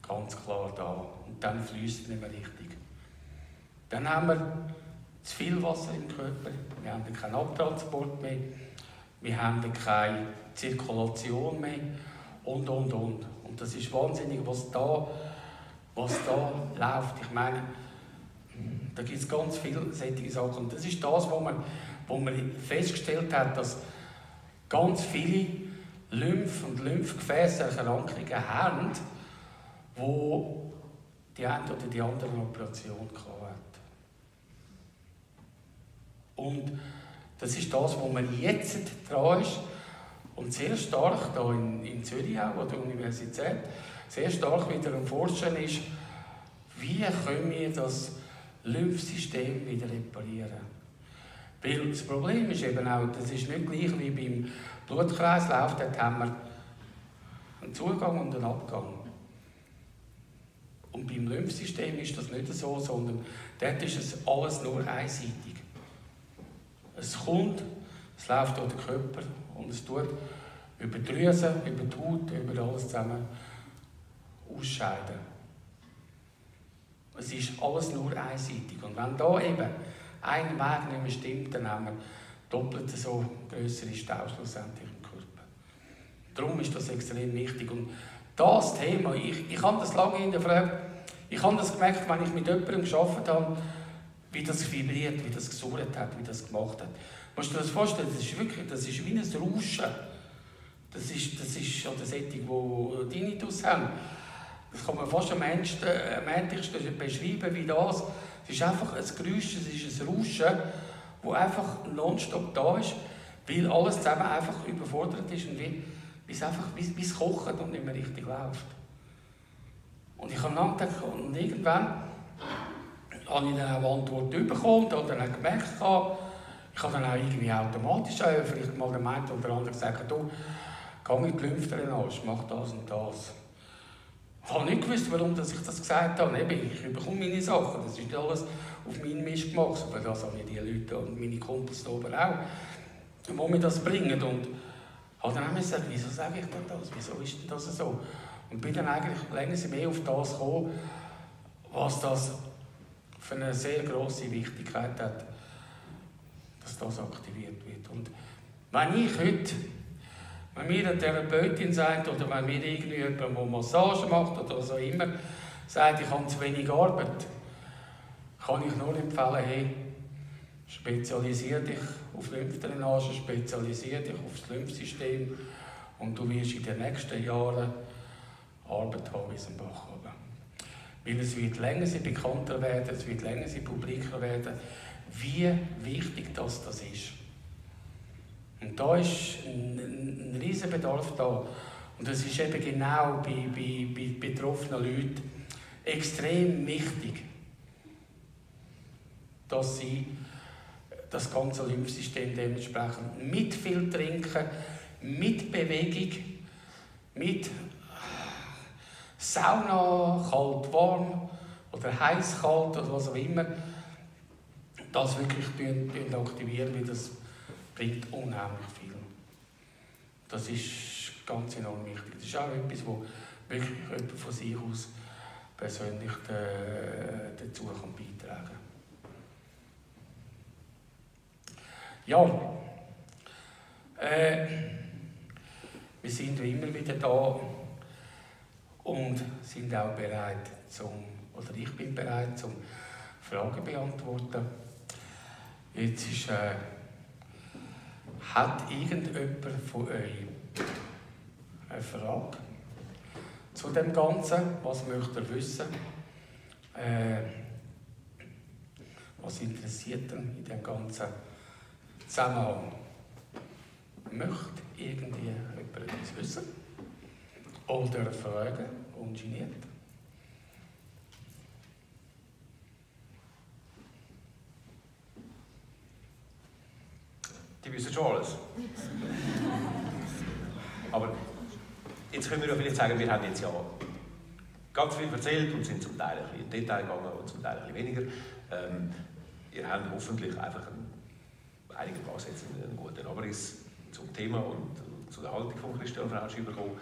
ganz klar da. Und dann fließt es nicht mehr richtig. Dann haben wir zu viel Wasser im Körper, wir haben keinen Abtransport mehr, wir haben keine Zirkulation mehr und, und, und. Und das ist wahnsinnig, was da, was da läuft. Ich meine, da gibt es ganz viele solche Sachen. Und das ist das, wo man, wo man festgestellt hat, dass ganz viele Lymph- und Lymphgefäßerkrankungen haben, wo die eine oder die andere Operation hat. Und das ist das, wo man jetzt dran ist und sehr stark hier in, in Zürich auch, an der Universität, sehr stark wieder am Forschen ist, wie können wir das Lymphsystem wieder reparieren. Weil das Problem ist eben auch, das ist nicht gleich wie beim Blutkreislauf, dort haben wir einen Zugang und einen Abgang. Und beim Lymphsystem ist das nicht so, sondern dort ist es alles nur einseitig. Es kommt, es läuft durch den Körper und es tut über die Drüsen, über die Haut, über alles zusammen ausscheiden. Es ist alles nur einseitig. Und wenn da eben ein Weg nicht mehr stimmt, dann haben wir doppelt so größere Stau schlussendlich im Körper. Darum ist das extrem wichtig. Und das Thema, ich, ich habe das lange hinterfragt, ich habe das gemerkt, wenn ich mit jemandem gearbeitet habe, wie das vibriert, wie das gesurrt hat, wie das gemacht hat. Musst du dir das vorstellen, das ist wirklich, das ist wie ein Rauschen. Das ist, das ist an der Sättigung, wo Tinnitus haben. Das kann man fast am ähnlichsten beschreiben wie das. Es ist einfach ein Geräusch, es ist ein Rauschen, das einfach nonstop da ist, weil alles zusammen einfach überfordert ist und wie, es einfach wie es kocht und nicht mehr richtig läuft. Und ich habe dann gedacht, und irgendwann habe ich dann auch Antwort bekommen und dann gemerkt, ich habe dann auch irgendwie automatisch äh, vielleicht mal den einen oder anderen gesagt, du, geh mit Lymphdrainage, mach das und das. Ich habe nicht gewusst, warum ich das gesagt habe. Eben, ich bekomme meine Sachen, das ist alles auf meinen Mist gemacht. Aber das haben die Leute und meine Kumpels da oben auch, die mir das bringen. Und habe dann auch gesagt, wieso sage ich denn das? Wieso ist denn das so? Und bin dann eigentlich länger mehr auf das gekommen, was das für eine sehr große Wichtigkeit hat, dass das aktiviert wird. Und wenn ich heute wenn mir eine Therapeutin sagt oder wenn mir irgendwie jemand, der Massage macht oder so immer, sagt, ich habe zu wenig Arbeit, kann ich nur empfehlen, hey, spezialisiere dich auf Lymphdrainage, spezialisiere dich auf das Lymphsystem und du wirst in den nächsten Jahren Arbeit haben wie ein Bach runter. Weil es wird länger sie bekannter werden, es wird länger sie publiker werden, wie wichtig das, das ist. Und da ist ein, ein, riesiger Bedarf da. Und das ist eben genau bei, bei, bei betroffenen Leuten extrem wichtig, dass sie das ganze Lymphsystem dementsprechend mit viel trinken, mit Bewegung, mit Sauna, kalt, warm oder heiß, kalt oder was auch immer, das wirklich aktivieren, wie das bringt unheimlich viel. Das ist ganz enorm wichtig. Das ist auch etwas, wo wirklich jemand von sich aus persönlich äh, dazu kann beitragen kann. Ja, äh, wir sind immer wieder da und sind auch bereit zum, oder ich bin bereit zum Fragen beantworten. Jetzt ist äh, Hat irgendjemand von euch eine Frage zu dem Ganzen? Was möchte ihr wissen? Äh, was interessiert ihn in dem ganzen Zusammenhang? Möchte irgendwie jemand etwas wissen? Oder fragen, ungeniert? Die wissen schon alles. Aber jetzt können wir ja vielleicht sagen, wir haben jetzt ja ganz viel erzählt und sind zum Teil ein bisschen in Detail gegangen und zum Teil ein bisschen weniger. Ähm, ihr habt hoffentlich einfach einen, einigermaßen jetzt einen guten Abriss zum Thema und zu der Haltung von Christian Frautsch bekommen.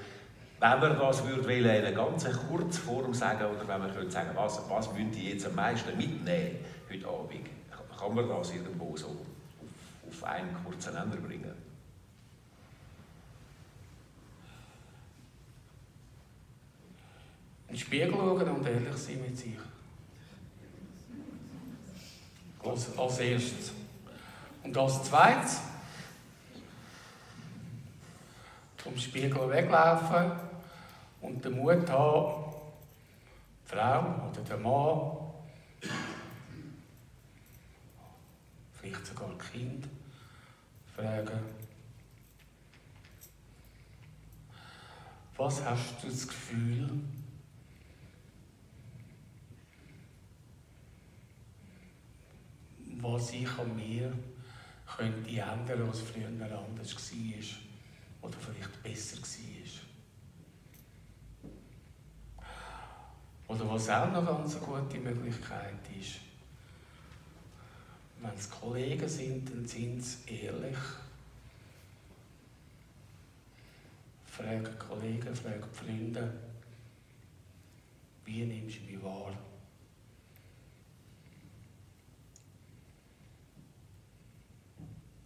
Wenn wir das würde wollen, in einer ganz kurzen Form sagen, oder wenn wir könnte sagen, was, was müsst ihr jetzt am meisten mitnehmen heute Abend, kann man das irgendwo so auf, auf einen kurzen Nenner bringen? In den Spiegel schauen und ehrlich sein mit sich. Als, als erstes. Und als zweites, vom Spiegel weglaufen und den Mut haben, die Frau oder der Mann, vielleicht sogar Kind, fragen, was hast du das Gefühl, was ich an mir könnte ändern, was früher anders war oder vielleicht besser war. Oder was auch noch ganz eine gute Möglichkeit ist, wenn es Kollegen sind, dann sind sie ehrlich. Fragen Kollegen, fragen Freunde, wie nimmst du mich wahr?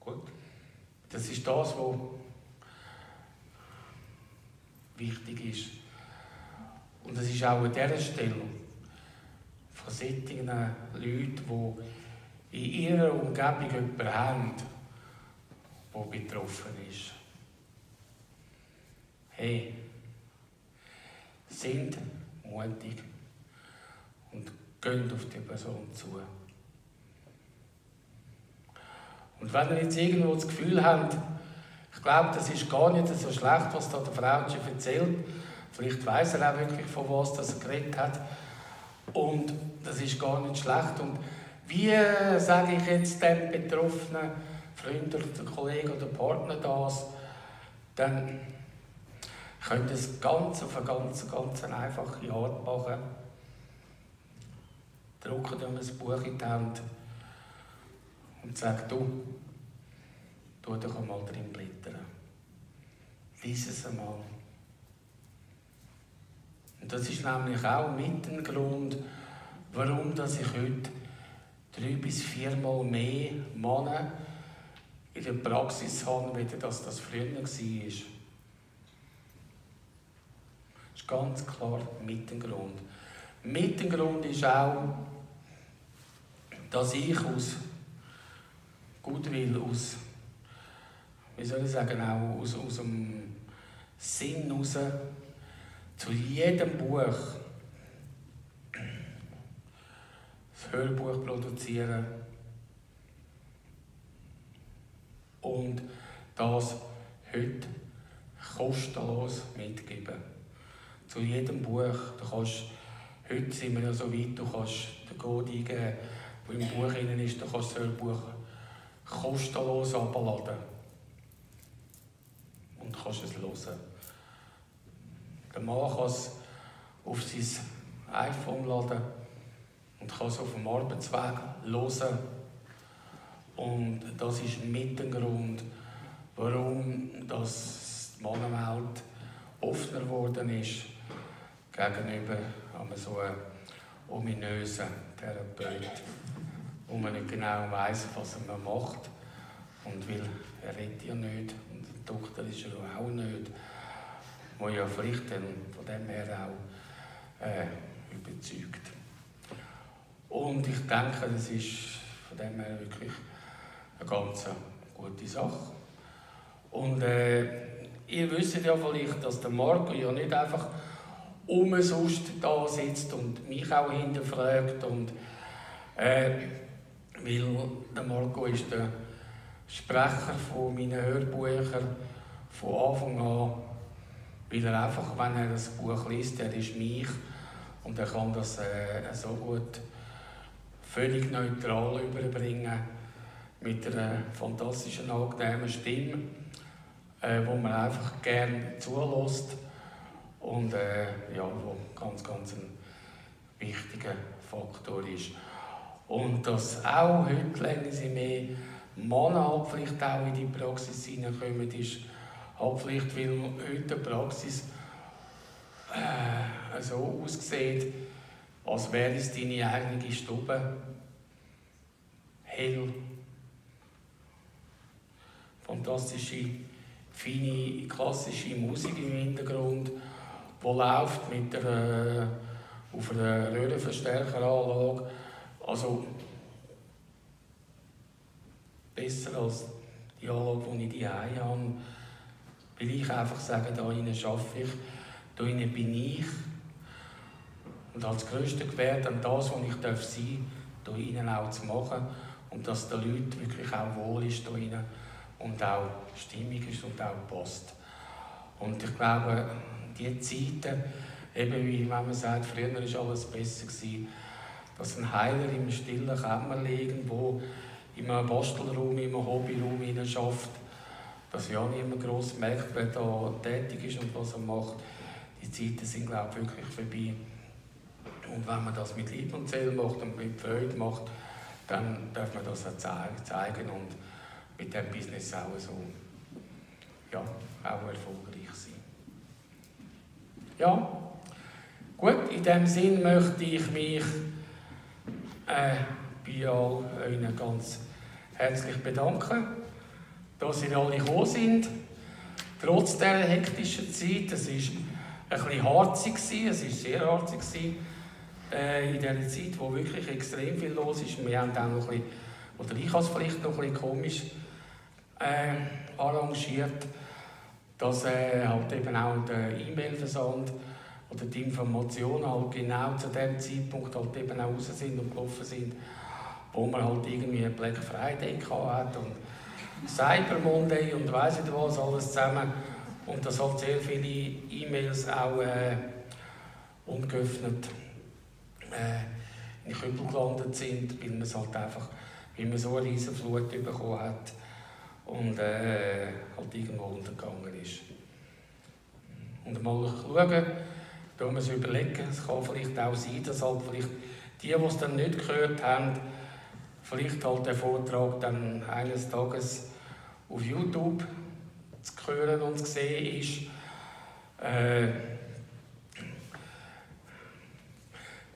Gut. Das ist das, was wichtig ist. Und es ist auch an dieser Stelle von solchen Leuten, die in ihrer Umgebung jemanden haben, der betroffen ist. Hey, sind mutig und gehen auf die Person zu. Und wenn ihr jetzt irgendwo das Gefühl habt, ich glaube, das ist gar nicht so schlecht, was da der Frauchen erzählt, vielleicht weiß er auch wirklich, von was das er geredet hat, und das ist gar nicht schlecht. Und wie äh, sage ich jetzt dem betroffenen Freund oder Kollegen oder Partner das, dann könnt ihr es ganz auf eine ganz, ganz einfache Art machen. Drucken ihm ein Buch in die Hand und sagt, du, tu doch einmal drin blättern. Lies es einmal. Und das ist nämlich auch mit ein Grund, warum dass ich heute drei bis viermal mehr Männer in der Praxis habe, als das, das früher war. Das ist ganz klar mit dem Grund. Mit dem Grund ist auch, dass ich aus Gutwill, aus, wie soll ich sagen, auch aus, aus dem Sinn heraus, zu jedem Buch das Hörbuch produzieren und das heute kostenlos mitgeben. Zu jedem Buch, du kannst, heute sind wir ja so weit, du kannst den Code eingeben, der im Buch drin ist, du kannst das Hörbuch kostenlos abladen und kannst es hören. Der Mann kann es auf sein iPhone laden und kann es auf dem Arbeitsweg hören. Und das ist mit dem Grund, warum das die Mannenwelt offener geworden ist gegenüber einem so ominösen Therapeut, wo man nicht genau weiß, was er macht. Und weil er redet ja nicht und der Doktor ist er auch nicht wo ja vielleicht von dem her auch äh, überzeugt. Und ich denke, das ist von dem her wirklich eine ganz gute Sache. Und äh, ihr wisst ja vielleicht, dass der Marco ja nicht einfach umsonst da sitzt und mich auch hinterfragt. Und, äh, weil der Marco ist der Sprecher von meinen Hörbüchern von Anfang an. Weil er einfach, wenn er das Buch liest, er ist mich und er kann das äh, so gut völlig neutral überbringen mit einer fantastischen, angenehmen Stimme, äh, wo man einfach gerne zulässt und äh, ja, wo ganz, ganz ein wichtiger Faktor ist. Und dass auch heute länger mehr Männer vielleicht auch in die Praxis hineinkommen, ist vielleicht, weil heute die Praxis äh, so aussieht, als wäre es deine eigene Stube. Hell. Fantastische, feine, klassische Musik im Hintergrund, die läuft mit einer, auf einer Röhrenverstärkeranlage. Also besser als die Anlage, die ich die habe. Weil ich einfach sage, da arbeite ich, da bin ich. Und als größter gewährt an das, was ich darf sein darf, hier innen auch zu machen. Und dass den Leuten wirklich auch wohl ist hier innen und auch stimmig ist und auch passt. Und ich glaube, die Zeiten, eben wie man sagt, früher war alles besser, gewesen, dass ein Heiler im stillen Kämmerchen irgendwo Bastelraum, in einem Hobbyraum schafft, dass ja niemand gross merkt, wer da tätig ist und was er macht. Die Zeiten sind, glaube ich, wirklich vorbei. Und wenn man das mit Lieb und Seele macht und mit Freude macht, dann darf man das auch zeigen und mit dem Business auch so ja, auch erfolgreich sein. Ja, gut, in dem Sinn möchte ich mich äh, bei all ganz herzlich bedanken, dass ihr alle gekommen sind. Trotz dieser hektischen Zeit, es war ein bisschen harzig, es war sehr harzig äh, in dieser Zeit, wo wirklich extrem viel los ist. Wir haben auch noch ein bisschen, oder ich habe es vielleicht noch ein bisschen komisch äh, arrangiert, dass äh, halt eben auch der E-Mail-Versand oder die Informationen halt genau zu dem Zeitpunkt halt eben auch raus sind und gelaufen sind, wo man halt irgendwie Black Friday hat und Cyber Monday und weiss nicht was alles zusammen und dass halt sehr viele E-Mails auch äh, ungeöffnet äh, in Kübel gelandet sind, weil man es halt einfach, weil man so eine riesen Flut bekommen hat und äh, halt irgendwo untergegangen ist. Und mal schauen, da muss man überlegen, es kann vielleicht auch sein, dass halt vielleicht die, die es dann nicht gehört haben, vielleicht halt der Vortrag dann eines Tages auf YouTube zu hören und zu sehen ist. Äh,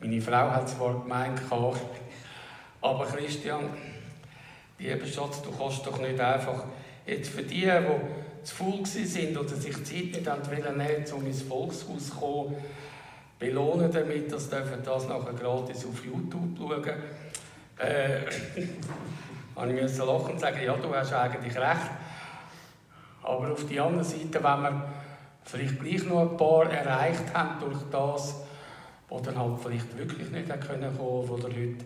meine Frau hat zwar gemeint, aber Christian, lieber Schatz, du kannst doch nicht einfach jetzt für die, die zu faul sind oder sich Zeit nicht nehmen wollten, um ins Volkshaus zu kommen, belohnen damit, dass sie das nachher gratis auf YouTube schauen. Äh, habe ich müssen lachen und sagen, ja, du hast eigentlich recht. Aber auf der anderen Seite, wenn wir vielleicht gleich noch ein paar erreicht haben durch das, die dann halt vielleicht wirklich nicht können kommen oder heute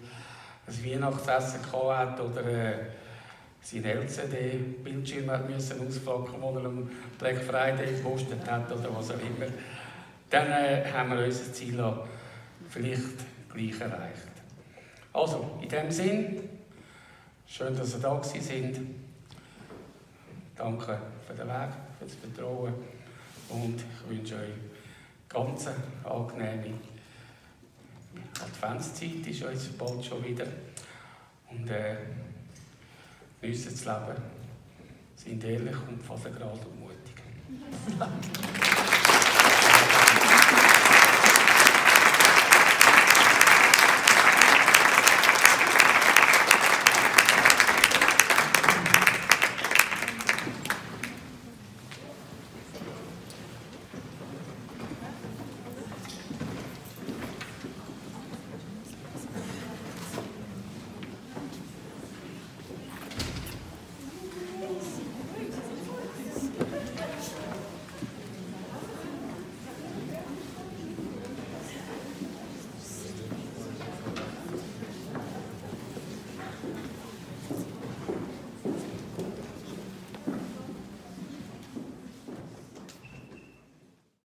ein Weihnachtsessen hat oder äh, sein LCD-Bildschirm müssen auspacken, wo er am Black Friday gepostet hat oder was auch immer, dann äh, haben wir unser Ziel vielleicht gleich erreicht. Also, in dem Sinn, schön, dass ihr da sind. Danke für den Weg, für das Vertrauen und ich wünsche euch ganz angenehme Adventszeit ist uns bald schon wieder. Und äh, geniessen das Leben, sind ehrlich und fassen gerade und mutig.